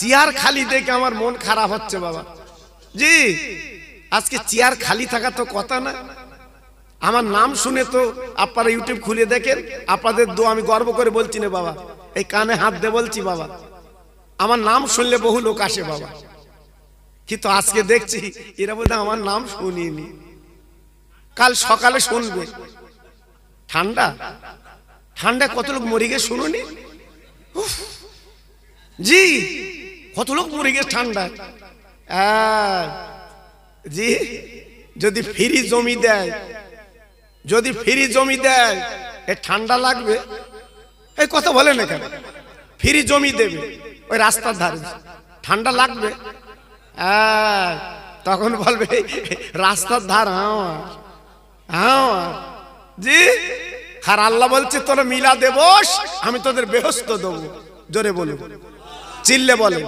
চেয়ার খালি দেখে আমার মন খারাপ হচ্ছে, বাবা। জি, আজকে চেয়ার খালি থাকা তো কথা না। আমার নাম শুনে তো আপনারা ইউটিউব খুলে দেখেন, আপনাদের দো আমি গর্ব করে বলছি না বাবা। এই কানে হাত দিয়ে বলছি বাবা। আমার নাম শুনলে বহু লোক আসে বাবা। কিন্তু আজকে দেখছি, এরা বোধহয় আমার নাম শুনিনি। কাল সকালে শুনবে। ঠান্ডা? ঠান্ডা কত লোক মরে গিয়ে শুনুনি? জি, কত লোক মরে গেছে ঠান্ডা। জি যদি ফ্রি জমি দেয় যদি ফ্রি জমি দেয় এ ঠান্ডা লাগবে। এই কথা বলে না কেন? ফ্রি জমি দেবে ওই রাস্তার ধারে। ঠান্ডা লাগবে। আহ, তখন বলবে রাস্তার ধার আমার আমার জি আর আল্লাহ বলছে তোরা মিলা দেবস আমি তোদের বেহস্ত দেবো। জোরে বলে চিল্লে বলে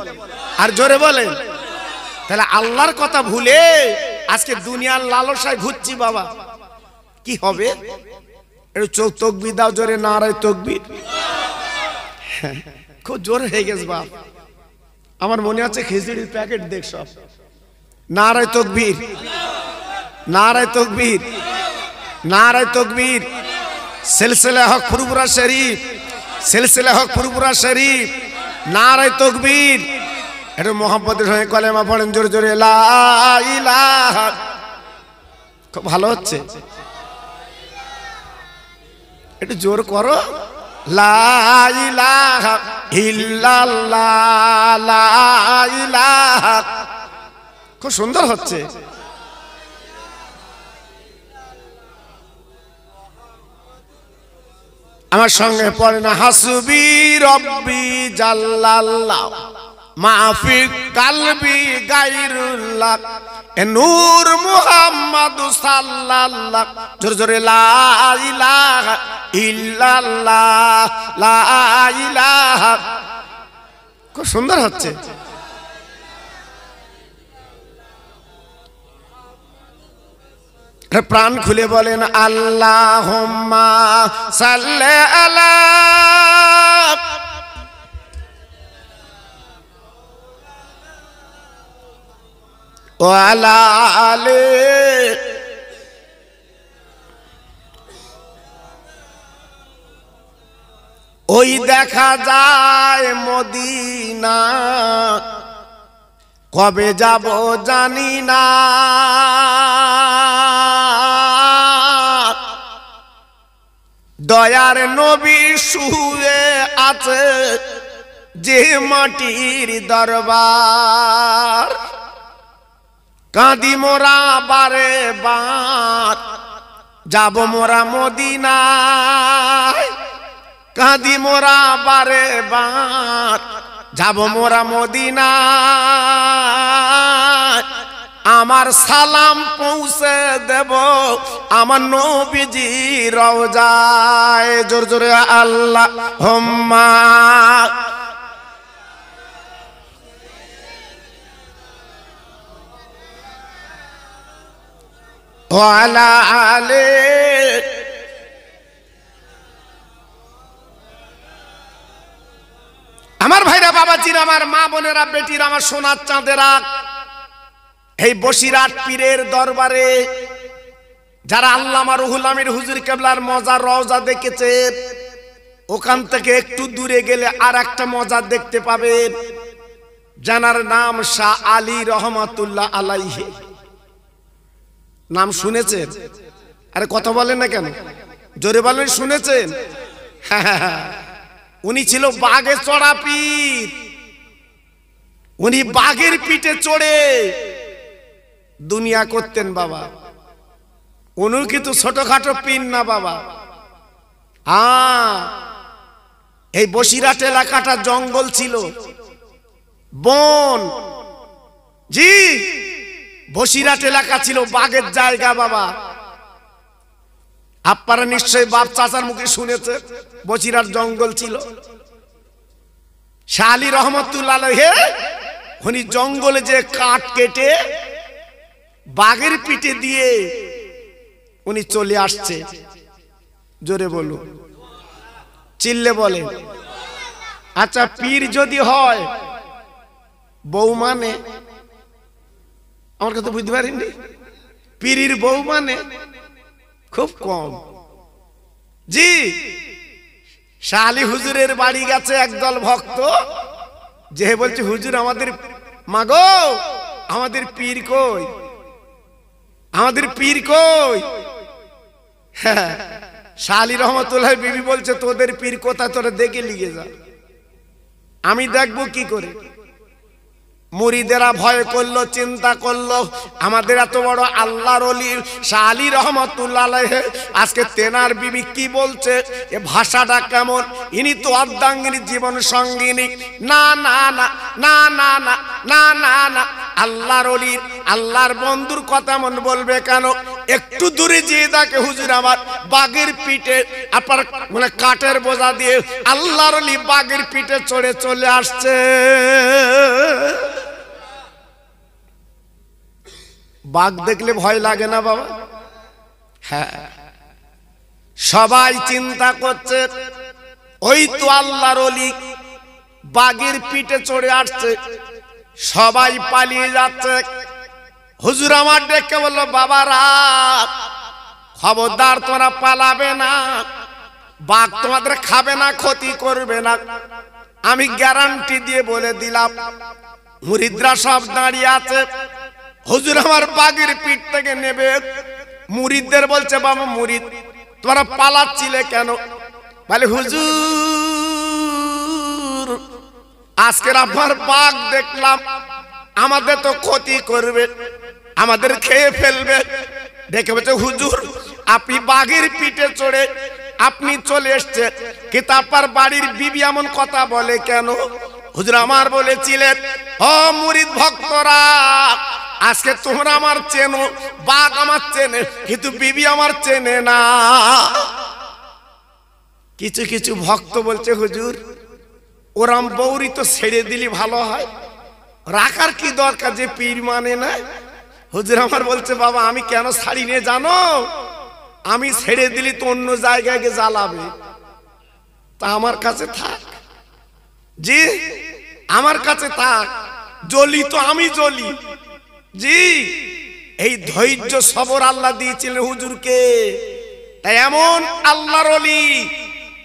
আর জোরে বলে তাহলে আল্লাহর কথা ভুলে আজকে দুনিয়ার লালসায় ঘুরছি বাবা। কি হবে? চোখ তকবি দাও, জোরে নারায় তকবি খুব জোরে হয়ে গেছে বাপ। আমার মনে আছে খিচুড়ির প্যাকেট দেখ সব। নারায় তকবীর। নারায় তকবীর। নারায় তকবীর। সিলসিলা হক ফুরপুরা শরীফ। সিলসিলা হক ফুরপুরা শরীফ। নারায় তকবীর। একটু মোহাম্মদের সঙ্গে কলেমা পড়েন জোরে জোরে খুব ভালো হচ্ছে। একটু জোর করো। খুব সুন্দর হচ্ছে। আমার সঙ্গে পড়ে না, হাসুবি রব্বি জাল্লাল্লাহ। মাফি কালবি গাইরুল্লাহ, এ নূর মুহাম্মদ সাল্লাল্লাহ। জোরে জোরে, লা ইলাহা ইল্লাল্লাহ, লা ইলাহা। খুব সুন্দর হচ্ছে। প্রাণ খুলে বলেন আল্লাহ সাল্লে ও ওই দেখা যায় মদিনা। কবে যাব জানি না। দয়ার নবী শুয়ে আছে যে মাটির দরবার। কাঁদি মোরা বারে বার যাব মোরা মদিনায়। কাঁদি মোরা বারে বার যাব মোরা মদিনায়। আমার সালাম পৌঁছে দেব আমার নবীজি রওজায়। জোর জোরে আল্লাহ হোম্মা। আমার ভাইরা বাবাজির, আমার মা বোনেরা, বেটির, আমার সোনার চাঁদেরা, এই বসিরাট পীরের দরবারে যারা আল্লামা রুহুল আমির হুজুর কেবলার মজার রওজা দেখেছে, ওখান থেকে একটু দূরে গেলে আর একটা মজা দেখতে পাবেন জানার নাম শাহ আলী রহমাতুল্লাহ আলাইহে। নাম শুনেছেন? আরে কথা বলেন না কেন? জোরে বলেন, শুনেছেন? উনি ছিল বাঘে চড়া পীর উনি বাঘের পিঠে চড়ে। দুনিয়া করতেন বাবা। উনি কিন্তু ছোটখাটো পিন না বাবা। আ এই বসিরাট এলাকাটা জঙ্গল ছিল। বন। জি বসিরাট এলাকা ছিল, বাঘের জায়গা বাবা। আপনারা নিশ্চয়ই বাপ চাচার মুখে শুনেছে বসিরাট জঙ্গল ছিল। শালি রহমতুল্লাহ হে, উনি জঙ্গলে যে কাঠ কেটে বাঘের পিঠে দিয়ে উনি চলে আসছে। জোরে বলুন। চিল্লে বলে আচ্ছা পীর যদি হয়, বউ মানে? আমার কথা বুঝতে পারিনি? পীরির বউ মানে খুব কম। জি, শালি হুজুরের বাড়ি গেছে একদল ভক্ত, যে বলছে, হুজুর, আমাদের মাগো, আমাদের পীর কই? আমাদের পীর কই? হ্যাঁ শালি রহমতুল্লাহ বিবি বলছে, তোদের পীর কোথা তোরা দেখে লিগে যা। আমি দেখব কি করে? মুরিদেরা ভয় করল, চিন্তা করল। আমাদের এত বড় আল্লাহর অলির শাহ আলী রহমতুল্লাহ আজকে তেনার বিবি কি বলছে? এ ভাষাটা কেমন? ইনি তো অর্ধাঙ্গিনী, জীবন সঙ্গিনী। না না না না না না না না না। আল্লাহর অলির আল্লাহর বন্ধুর কথা মন বলবে কেন? একটু দূরে যেয়ে দেখে হুজুর আমার বাঘের পিঠে আপনার মানে কাঠের বোঝা দিয়ে আল্লাহর অলি বাঘের পিঠে চড়ে চলে আসছে। বাঘ দেখলে ভয় লাগে না বাবা? হ্যাঁ। সবাই চিন্তা করছে, ওই তো আল্লাহর অলি বাঘের পিঠে চড়ে আসছে। সবাই পালিয়ে যাচ্ছে। হুজুর আমার ডেকে বলল, বাবারা, খবরদার তোমরা পালাবে না, বাঘ তোমাদের খাবে না, ক্ষতি করবে না। আমি গ্যারান্টি দিয়ে বলে দিলাম। মুরিদরা সব দাঁড়িয়ে আছে। হুজুর আমার বাঘের পিঠ থেকে নেবে। মুরিদদের বলছে, বাবা মুরিদ, তোমরা পালাচ্ছিলে কেন? বলে, হুজুর আজকের আপনার বাঘ দেখলাম। আমাদের তো ক্ষতি করবে, আমাদের খেয়ে ফেলবে। দেখে বলছে, হুজুর, আপনি বাঘের পিঠে চড়ে আপনি চলে এসছে কিন্তু আপনার বাড়ির বিবি এমন কথা বলে কেন? হুজুর আমার বলেছিলেন, ও মুরিদ ভক্তরা, আজকে তোমরা আমার চেনো, বাঘ আমার চেনে, কিন্তু বিবি আমার চেনে না। কিছু কিছু ভক্ত বলছে, হুজুর ওরাম বৌরি তো ছেড়ে দিলি ভালো হয়। রাখার কি দরকার যে পীর মানে না? হুজুর আমার বলছে, বাবা, আমি কেন ছাড়ি নিয়ে জানো? আমি ছেড়ে দিলি তো অন্য জায়গায় গিয়ে জ্বালাবে। তা আমার কাছে থাক। জি, আমার কাছে থাক। জ্বলি তো আমি জ্বলি। জি, এই ধৈর্য সবর আল্লাহ দিয়েছিলেন হুজুরকে। তাই এমন আল্লাহর অলি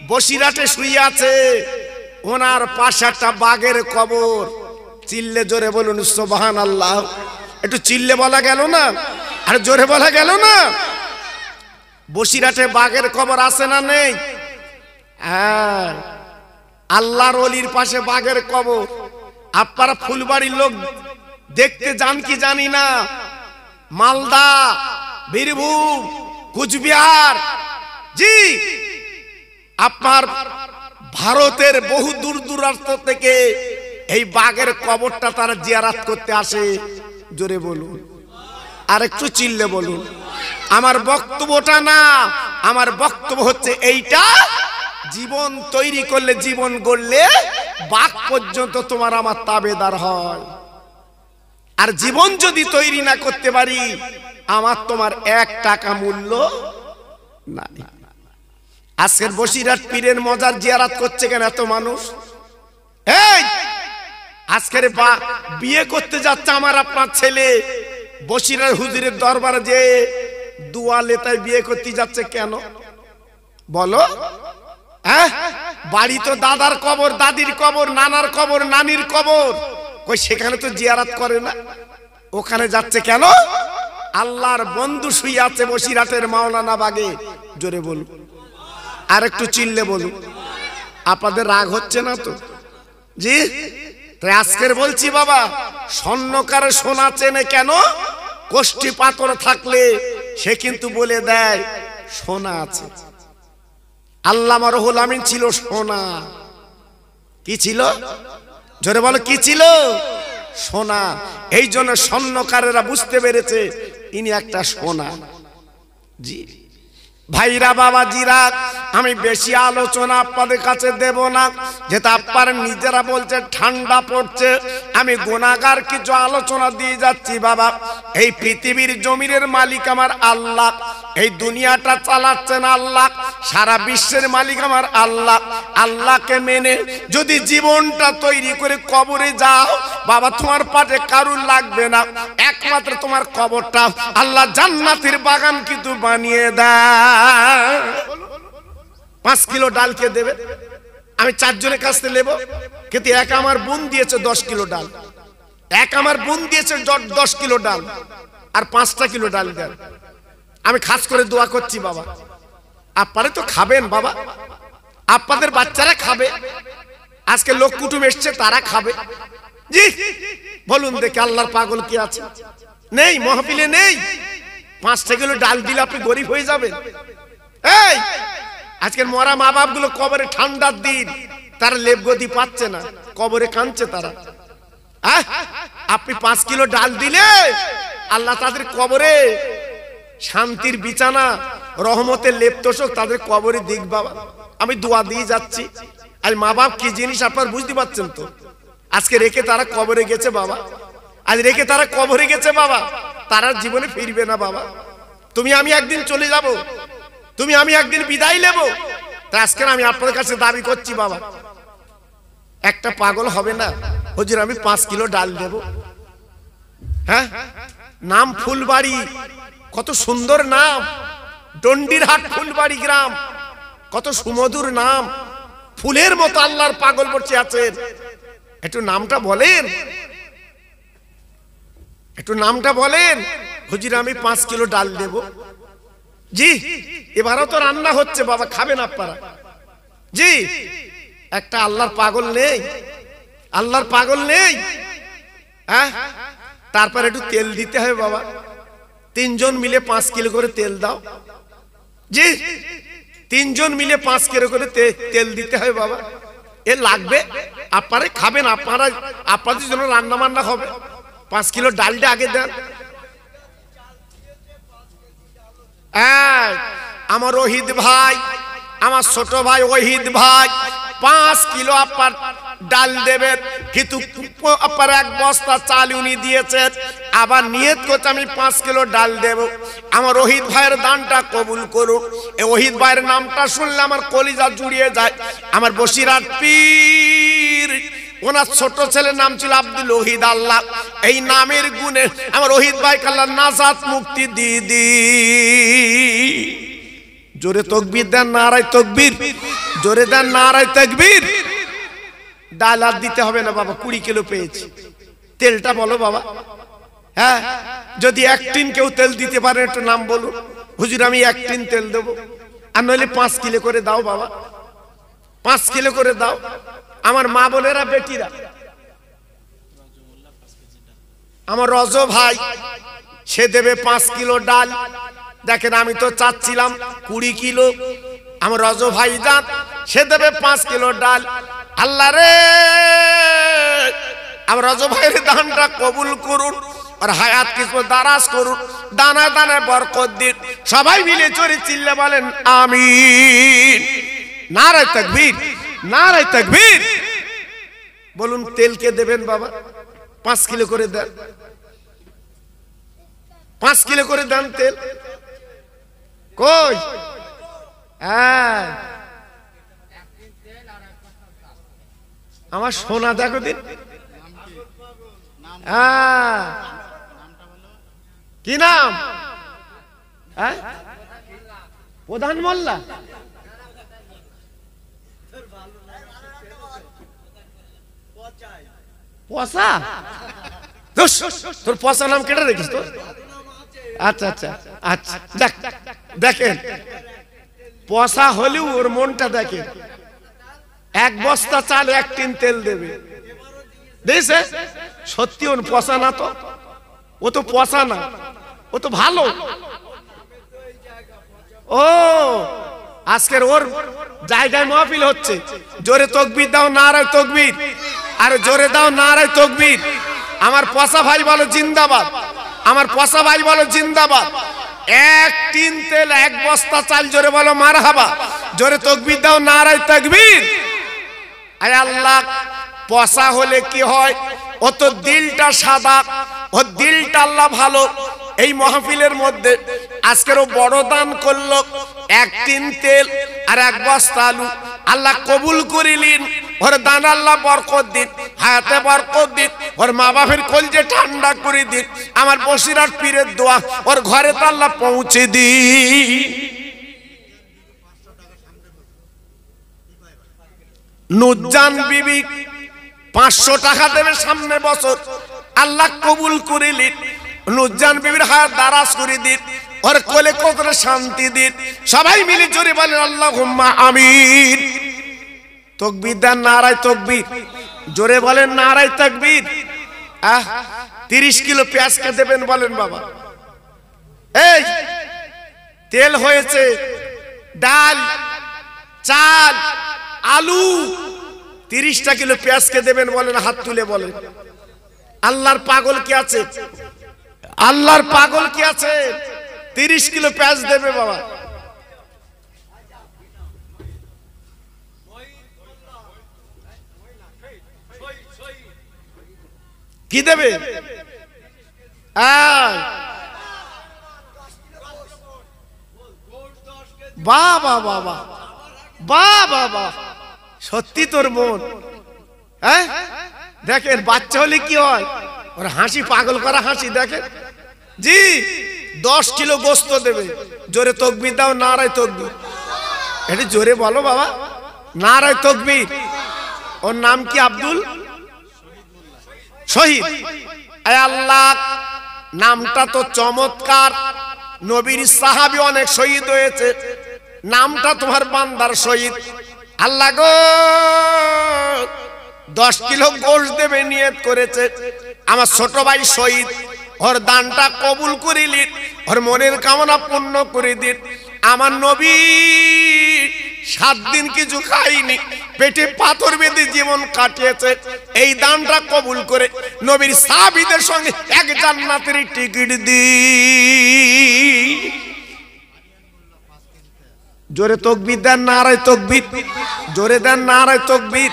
বসিরাটে শুয়ে আছে। ওনার পাশে একটা বাঘের কবর। চিল্লে জোরে বলুন সোবাহান আল্লাহ একটু চিল্লে বলা গেল না? আর জোরে বলা গেল না? বসিরাটে বাঘের কবর আছে না নেই? হ্যাঁ আল্লাহর অলির পাশে বাঘের কবর। আপনারা ফুলবাড়ির লোক দেখতে যান কি জানি না? মালদা, বীরভূম, কুচবিহার। জি, আপনার ভারতের বহু দূর দূরান্ত থেকে এই বাঘের কবরটা তারা জিয়ারাত করতে আসে। জোরে বলুন। আর একটু চিল্লে বলুন। আমার বক্তব্যটা না, আমার বক্তব্য হচ্ছে এইটা, জীবন তৈরি করলে জীবন গড়লে বাঘ পর্যন্ত তোমার আমার তাবেদার হয়। আর জীবন যদি তৈরি না করতে পারি, আমার তোমার এক টাকা মূল্য নাই। আজকের বসিরহাট পীরের মজার জিয়ারাত করছে কেন এত মানুষ? এই! আজকের বা বিয়ে করতে যাচ্ছে আমার আপনার ছেলে। বসিরার হুজুরের দরবারে যে দুয়া লেতায় বিয়ে করতে যাচ্ছে কেন? বলো। হ্যাঁ? বাড়ি তো দাদার কবর, দাদির কবর, নানার কবর, নানির কবর। কই, সেখানে তো জিয়ারাত করে না। ওখানে যাচ্ছে কেন? আল্লাহর বন্ধু শুয়ে আছে বসিরাটের মাওলানা বাগে। জোরে বলুন। আর একটু চিনলে বলুন আপনাদের রাগ হচ্ছে না তো? জি? তাই আজকের বলছি বাবা, স্বর্ণকারে সোনা চেনে কেন কোষ্ঠী পাথর থাকলে সে কিন্তু বলে দেয়, সোনা আছে। আল্লামা রহুল আমিন ছিল সোনা। কি ছিল? জোরে বলো, কি ছিল? সোনা। এই জন্য স্বর্ণকারেরা বুঝতে পেরেছে, ইনি একটা সোনা। জি। ভাইরা বাবা জিরা আমি বেশি আলোচনা আপনাদের কাছে দেব না। যেটা আপনার নিজেরা বলছে, ঠান্ডা পড়ছে। আমি গুণাগার কিছু আলোচনা দিয়ে যাচ্ছি, বাবা। এই পৃথিবীর জমিনের মালিক আমার আল্লাহ। এই দুনিয়াটা চালাচ্ছেন আল্লাহ। সারা বিশ্বের মালিক আমার আল্লাহ। আল্লাহকে মেনে যদি জীবনটা তৈরি করে কবরে যাও, বাবা, তোমার পাটে কারুর লাগবে না। একমাত্র তোমার কবরটা আল্লাহ জান্নাতের বাগান কিন্তু বানিয়ে দেয়। পাঁচ কিলো ডাল কে দেবে? আমি চারজনের কাছ থেকে নেব। কিন্তু এক আমার বোন দিয়েছে দশ কিলো ডাল। এক আমার বোন দিয়েছে দশ কিলো ডাল। আর পাঁচটা কিলো ডাল দেন। আমি খাস করে দোয়া করছি বাবা। আপনারা তো খাবেন বাবা। আপনাদের বাচ্চারা খাবে। আজকে লোক কুটুম এসছে, তারা খাবে। জি, বলুন দেখে আল্লাহর পাগল কি আছে? নেই মহাপিলে নেই। পাঁচটা কিলো ডাল দিলে আপনি গরিব হয়ে যাবেন। এই, আজকের মরা মা বাপগুলো কবরে ঠান্ডার দিন, তারা লেবগতি পাচ্ছে না, কবরে কাঁদছে তারা। আপনি পাঁচ কিলো ডাল দিলে আল্লাহ তাদের কবরে শান্তির বিছানা, রহমতের লেপতোষক তাদের কবরে দিক বাবা। আমি দোয়া দিয়ে যাচ্ছি। আর মা বাপ কি জিনিস আপনার বুঝতে পারছেন তো? আজকে রেখে তারা কবরে গেছে বাবা। আজ রেখে তারা কবরে গেছে বাবা। তারা জীবনে ফিরবে না বাবা। তুমি আমি একদিন চলে যাব। তুমি আমি একদিন বিদায় নেব। আজকে আমি আপনাদের কাছে দাবি করছি বাবা। একটা পাগল হবে না? হুজুর, আমি পাঁচ কিলো ডাল দেব। হ্যাঁ? নাম ফুলবাড়ি। কত সুন্দর নাম। ডন্ডিরহাট ফুলবাড়ি গ্রাম। কত সুমধুর নাম। ফুলের মতো আল্লাহর পাগল বসে আছেন একটু নামটা বলেন। একটু নামটা বলেন। হুজুর, আমি পাঁচ কিলো ডাল দেব। জি, এবারও তো রান্না হচ্ছে বাবা, খাবেন আপনারা। জি, একটা আল্লাহর পাগল নেই, আল্লাহর পাগল নেই। হ্যাঁ? তারপর একটু তেল দিতে হবে বাবা। তিনজন মিলে পাঁচ কিলো করে তেল দাও। জি, তিনজন মিলে পাঁচ কিলো করে তেল দিতে হবে বাবা। এ লাগবে আপনারা খাবেন, আপনারা, আপনাদের জন্য রান্না বান্না হবে। পাঁচ কিলো ডালটা আগে দেন। আমার রোহিত ভাই, আমার ছোট ভাই ওহিদ ভাই, পাঁচ কিলো আপার ডাল দেবেন কিন্তু আপনার এক বস্তা চাল উনি দিয়েছেন। আবার নিয়ত করতে আমি পাঁচ কিলো ডাল দেব। আমার রোহিত ভাইয়ের দানটা কবুল করুন এই ওহিদ ভাইয়ের নামটা শুনলে আমার কলিজা জুড়িয়ে যায়। আমার বসিরাট পীর ওনার ছোট ছেলের নাম ছিল আব্দুল ওহিদ আল্লাহ। এই নামের গুণে আমার ওহিদ ভাই কাল্লা নাজাত মুক্তি দিদি। জোরে তকবির দেন নারায় তকবির? জোরে দেন নারায় তকবির? ডাল আর দিতে হবে না বাবা, কুড়ি কিলো পেয়েছি। তেলটা বলো বাবা। হ্যাঁ যদি এক টিন কেউ তেল দিতে পারে, একটু নাম বলুন। হুজুর, আমি এক টিন তেল দেবো। আর নইলে পাঁচ কিলো করে দাও বাবা। পাঁচ কিলো করে দাও। আমার মা বোনেরা বেটিরা। আমার রজ ভাই, সে দেবে পাঁচ কিলো ডাল। দেখেন আমি তো চাচ্ছিলাম কুড়ি কিলো। আমার রজ ভাই দাঁত সে দেবে পাঁচ কিলো ডাল। আল্লাহ রে! আমার রজ ভাইয়ের দানটা কবুল করুন, আর হায়াত কিছু দারাজ করুন, দানা দানায় বরকত দিন। সবাই মিলে চড়ে চিল্লে বলেন, আমিন। নারায় তকবীর। নারায় তকবীর। বলুন, তেল কে দেবেন বাবা? পাঁচ কিলো করে দেন। পাঁচ কিলো করে দেন তেল। কই? হ্যাঁ। আমার সোনা দেখো দিন। হ্যাঁ। কি নাম? হ্যাঁ? প্রধান মোল্লা? পচা? ধুস, তোর নাম কেটে রেখিস তোর আচ্ছা আচ্ছা আচ্ছা দেখ দেখেন পচা হলেও ওর মনটা দেখেন। এক বস্তা চাল এক টিন তেল দেবে। সত্যি ওর পচা না তো? ও তো পচা না। ও তো ভালো। ও আজকের ওর জায়গায় মহফিল হচ্ছে। জোরে তকবির দাও না নারায় তকবির। আর জোরে দাও না নারায় তকবির। আমার পচা ভাই বলো জিন্দাবাদ। আমার পচা ভাই বলো জিন্দাবাদ। এক তিন তেল, এক বস্তা চাল, জোরে বলো মার হাবা জোরে তকবির দাও, নারায় তকবির। আয় আল্লাহ, পচা হলে কি হয়? ও তো দিলটা সাদা, ও দিলটা আল্লাহ ভালো। এই মহফিলের মধ্যে আজকেরও বড় দান করল এক তিন তেল আর এক বস্তা আলু। আল্লাহ কবুল করিলেন। ওর দান আল্লাহ বরকত দিন, হায়াতে বরকত দিন, ওর মা বাপের কলজে ঠান্ডা করে দিন। আমার বসিরাট পীরের দোয়া, ওর ঘরে তো আল্লাহ পৌঁছে দিন। নুজান বিবি পাঁচশো টাকা দেবে সামনে বছর। আল্লাহ কবুল করিলি নুজান বিবির হায়াত দারাজ করে দিন। ওর কোলে কতটা শান্তি দিন। সবাই মিলে জোরে বলেন আল্লাহ আমিন। তকবির দেন, নারায় তকবির। জোরে বলেন, নারায় তকবির। আহ, তিরিশ কিলো পেঁয়াজকে দেবেন বলেন বাবা। এই, তেল হয়েছে, ডাল, চাল, আলু, তিরিশটা কিলো পেঁয়াজকে দেবেন বলেন, হাত তুলে বলেন। আল্লাহর পাগল কি আছে? আল্লাহর পাগল কি আছে? তিরিশ কিলো পেঁয়াজ দেবে বাবা। কি দেবে? বাহ বাহ বাহ। সত্যি তোর মন। হ্যাঁ? দেখেন, বাচ্চা হলে কি হয়? ওর হাসি পাগল করা হাসি দেখে। জি, দশ কিলো গোস্ত দেবে। জোরে তকবির দাও, নারায় তকবির। এটা জোরে বলো বাবা। নারায় তকবির। ওর নাম কি আব্দুল? শহীদ। আল্লাহ, নামটা তো চমৎকার। নবীর সাহাবি অনেক শহীদ হয়েছে। নামটা তোমার বান্দার শহীদ। আল্লাহ গো! দশ কিলো গোশ দেবে, নিয়ত করেছে। আমার ছোট ভাই শহীদ, ওর দানটা কবুল করিলি ওর মনের কামনা পূর্ণ করে দিন। আমার নবী সাত দিন কিছু খাইনি, পেটে পাথর বেঁধে জীবন কাটিয়েছে। এই দানটা কবুল করে নবীর সাবিদের সঙ্গে এক জান্নাতের টিকিট দি জোরে তকবির দেন নারায় তকবির, জোরে দেন নারায় তকবির।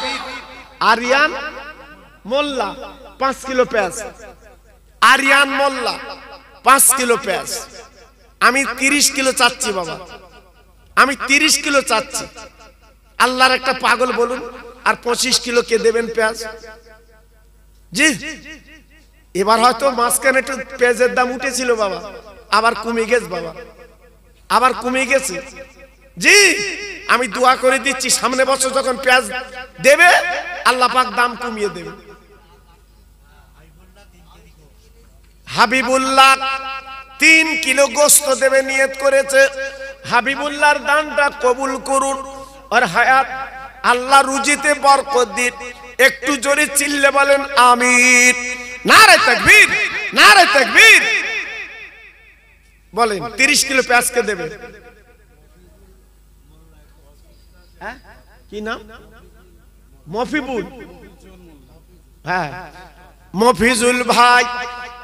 আরিয়ান মোল্লা, পাঁচ কিলো পেঁয়াজ। আরিয়ান মোল্লা, পাঁচ কিলো পেঁয়াজ। আমি তিরিশ কিলো চাচ্ছি বাবা। আমি তিরিশ কিলো চাচ্ছি। আল্লাহর একটা পাগল বলুন, আর পঁচিশ কিলো কে দেবেন পেঁয়াজ? জি। এবার হয়তো মাঝখানে একটু পেঁয়াজের দাম উঠেছিল বাবা। আবার কমে গেছে বাবা। আবার কমে গেছে। জি। আমি দোয়া করে দিচ্ছি, সামনে বছর যখন পেঁয়াজ দেবে, আল্লাহ পাক দাম কমিয়ে দেবে। হাবিবুল্লাহ তিন কিলো গোস্ত দেবে নিয়ত করেছে। হাবিবুল্লাহর দানটা কবুল করুন। আর হায়াত, আল্লাহ রুজিতে বরকত দিন। একটু জোরে চিল্লে বলেন, আমিন। নারে তাকবীর নারে তাকবীর। বলেন, তিরিশ কিলো পেঁয়াজকে দেবে। কি নাম? মফিবুল। হ্যাঁ। মফিজুল ভাই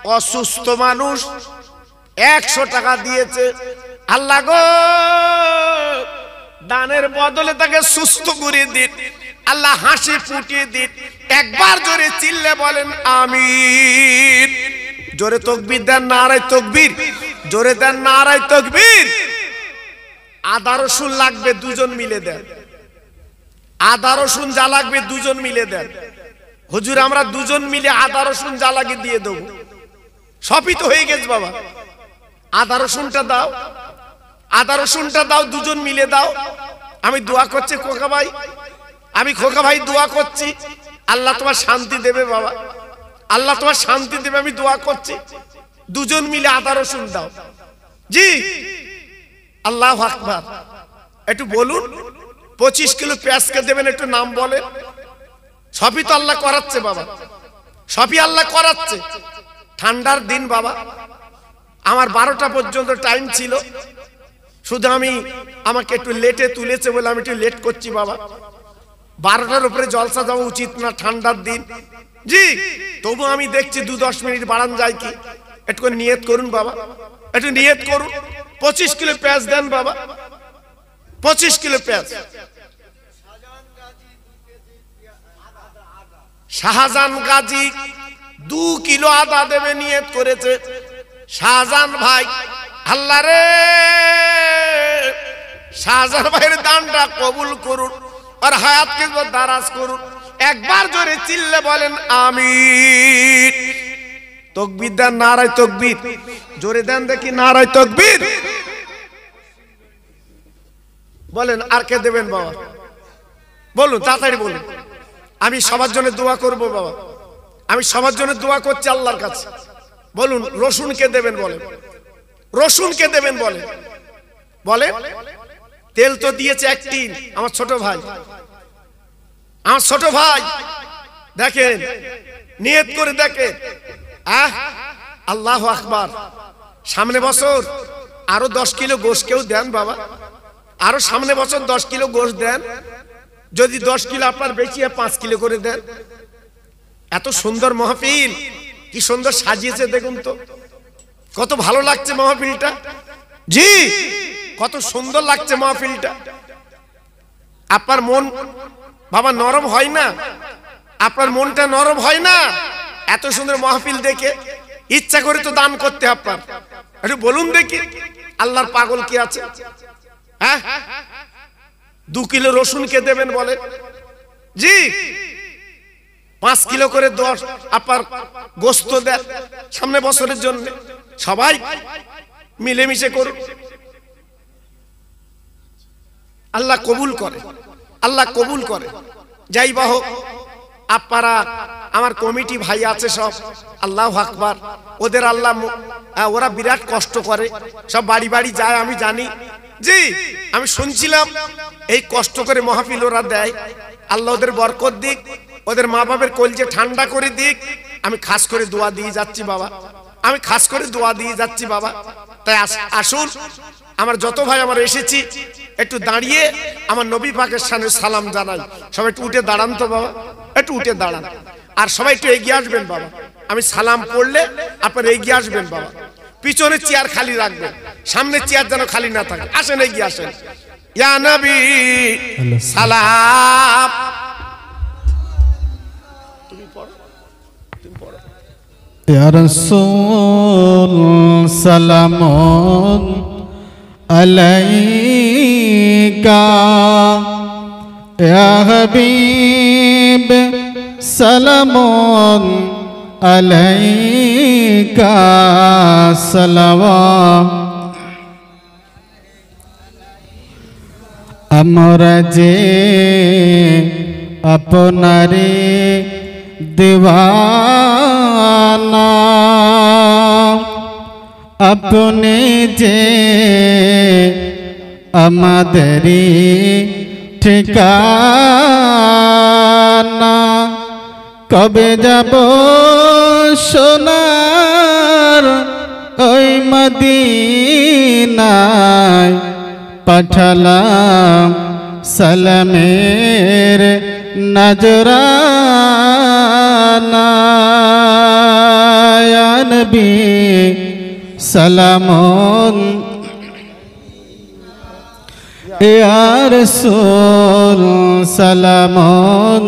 অসুস্থ মানুষ, একশো টাকা দিয়েছে। আল্লাহ গো! দানের বদলে তাকে সুস্থ করে দিন। আল্লাহ হাসি ফুটিয়ে দিন। একবার জোরে চিল্লে বলেন আমি জোরে তকবির দেন নারাই তকবির। জোরে দেন নারাই তকবির। আদা রসুন লাগবে, দুজন মিলে দেন। আদা, রসুন, যা লাগবে দুজন মিলে দেন। হুজুর, আমরা দুজন মিলে আদা, রসুন, যা লাগে দিয়ে দেবো। সবই তো হয়ে গেছে বাবা। আদা, রসুনটা দাও। আদা, রসুনটা দাও, দুজন মিলে দাও। আমি দোয়া করছি খোকা ভাই। আমি খোকা ভাই দোয়া করছি। আল্লাহ তোমার শান্তি দেবে বাবা। আল্লাহ তোমার শান্তি দেবে, আমি দোয়া করছি। দুজন মিলে আদা, রসুন দাও। জি। আল্লাহ আকবার। একটু বলুন। পঁচিশ কিলো পেঁয়াজকে দেবেন একটু নাম বলে। সবই তো আল্লাহ করাচ্ছে বাবা। সবই আল্লাহ করাচ্ছে। ঠান্ডার দিন বাবা। আমার বারোটা পর্যন্ত টাইম ছিল। শুধু আমি আমাকে একটু লেটে তুলেছে বলে আমি একটু লেট করছি বাবা। বারোটার উপরে জলসা যাওয়া উচিত না ঠান্ডার দিন। জি, তবু আমি দেখছি দু দশ মিনিট বাড়ান যায় কি? একটু নিয়ত করুন বাবা। একটু নিয়ত করুন। পঁচিশ কিলো পেঁয়াজ দেন বাবা। পঁচিশ কিলো পেঁয়াজ। শাহজাহান গাজী দু কিলো আদা দেবে, নিয়ত করেছে। শাহজাহান ভাই, আল্লাহ রে! শাহজাহান ভাইয়ের দানটা কবুল করুন, আর হায়াতকে দারাজ করুন। একবার জোরে চিল্লে বলেন আমি তকবির দেন নারায় তকবির। জোরে দেন দেখি, নারায় তকবির। বলেন, আর কে দেবেন বাবা? বলুন, তাড়াতাড়ি বলুন। আমি সবার জন্য দোয়া করব বাবা। আমি সবার জন্য দোয়া করছি আল্লাহর কাছে। বলুন রসুনকে দেবেন বলেন? রসুনকে দেবেন বলেন? বলে তেল তো দিয়েছে একটি, আমার ছোট ভাই। আমার ছোট ভাই, দেখেন, নিয়ত করে দেখেন। আহ, আল্লাহ আকবার। সামনে বছর, আরও দশ কিলো গোশ কেউ দেন বাবা? আরও সামনে বছর দশ কিলো গোশ দেন। যদি দশ কিলো আপনার বেচিয়ে পাঁচ কিলো করে দেন। এত সুন্দর মহাফিল, কি সুন্দর সাজিয়েছে দেখুন তো। কত ভালো লাগছে মহাফিলটা। জি, কত সুন্দর লাগছে মহাফিলটা। আপনার মন, বাবা নরম হয় না? আপনার মনটা নরম হয় না? এত সুন্দর মহাফিল দেখে। ইচ্ছা করে তো দান করতে আপনার। বলুন দেখি, আল্লাহর পাগল কি আছে? হ্যাঁ? দু কিলো রসুন কে দেবেন বলে? জি। পাঁচ কিলো করে দশ আপার গোস্ত দেন সামনে বছরের জন্য। সবাই মিলেমিশে করুন। আল্লাহ কবুল করে। আল্লাহ কবুল করে। যাই বা হোক আপনারা আমার কমিটি ভাই আছে সব আল্লাহ আকবার। ওদের আল্লাহ আহ, ওরা বিরাট কষ্ট করে। সব বাড়ি বাড়ি যায় আমি জানি। জি, আমি শুনছিলাম, এই কষ্ট করে মহাফিল ওরা দেয়। আল্লাহ ওদের বরকত দিক, ওদের মা বাবার কলজে ঠান্ডা করে দিক, আমি খাস করে দোয়া দিয়ে যাচ্ছি বাবা। আমি খাস করে দোয়া দিয়ে যাচ্ছি বাবা। তাই আস- আসুন, আমার যত ভাই আমার এসেছি, একটু দাঁড়িয়ে আমার নবী পাকের সামনে সালাম জানাই। সবাই একটু উঠে দাঁড়ান তো বাবা, একটু উঠে দাঁড়ান। আর সবাই একটু এগিয়ে আসবেন বাবা। আমি সালাম পড়লে আপনার এগিয়ে আসবেন বাবা। পিছনে চেয়ার খালি রাখবেন সামনে চেয়ার যেন খালি না থাকে। আসেন এগিয়ে আসেন। সালাম। তুমি পড়ো তুমি সালাম আলাইকা। ইয়া সালাম अलैका सलवा। अमर जे अपन रे दीवाना। अपने जे अमदरी ठिकाना। কবে যাব সোনার ওই মদিনায়? পাঠালাম সালামের নজরানবী সালামন। ইয়ার সোল সালামন।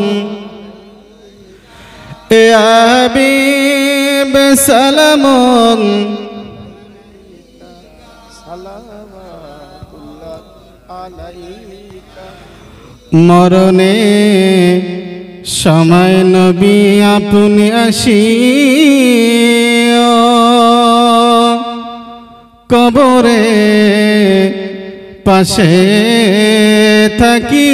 يا حبيب সালামুন সালামাতুল্লাহ আলাইকা মরণে সময় নবী আপনি আসি কবরে পাশে থাকি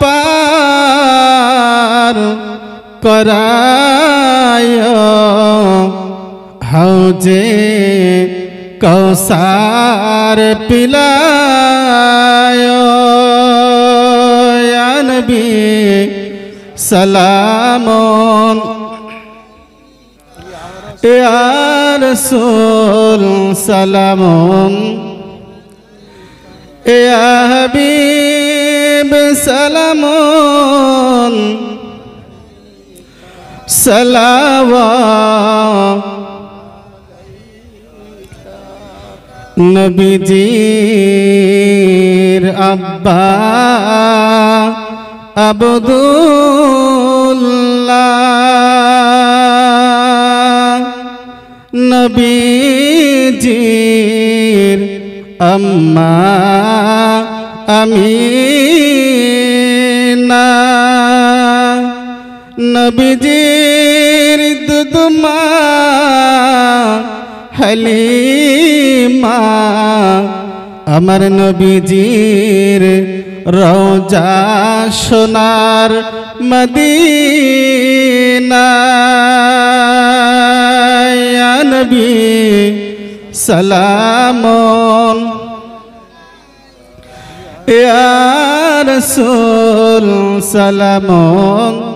পার করায়। হাউজে কৌসার পিলায়। নবী সালামন। ইয়া রাসূল সালামন। ইয়া হাবিব। সালামন। সালাওয়া নবীজির আব্বা আবদুল্লাহ। নবীজির আম্মা আমিনা নবীজির দুদমা হালিমা আমার নবীজির রওজা সোনার মদিনা। নবী সালামন ইয়া সোল সালামন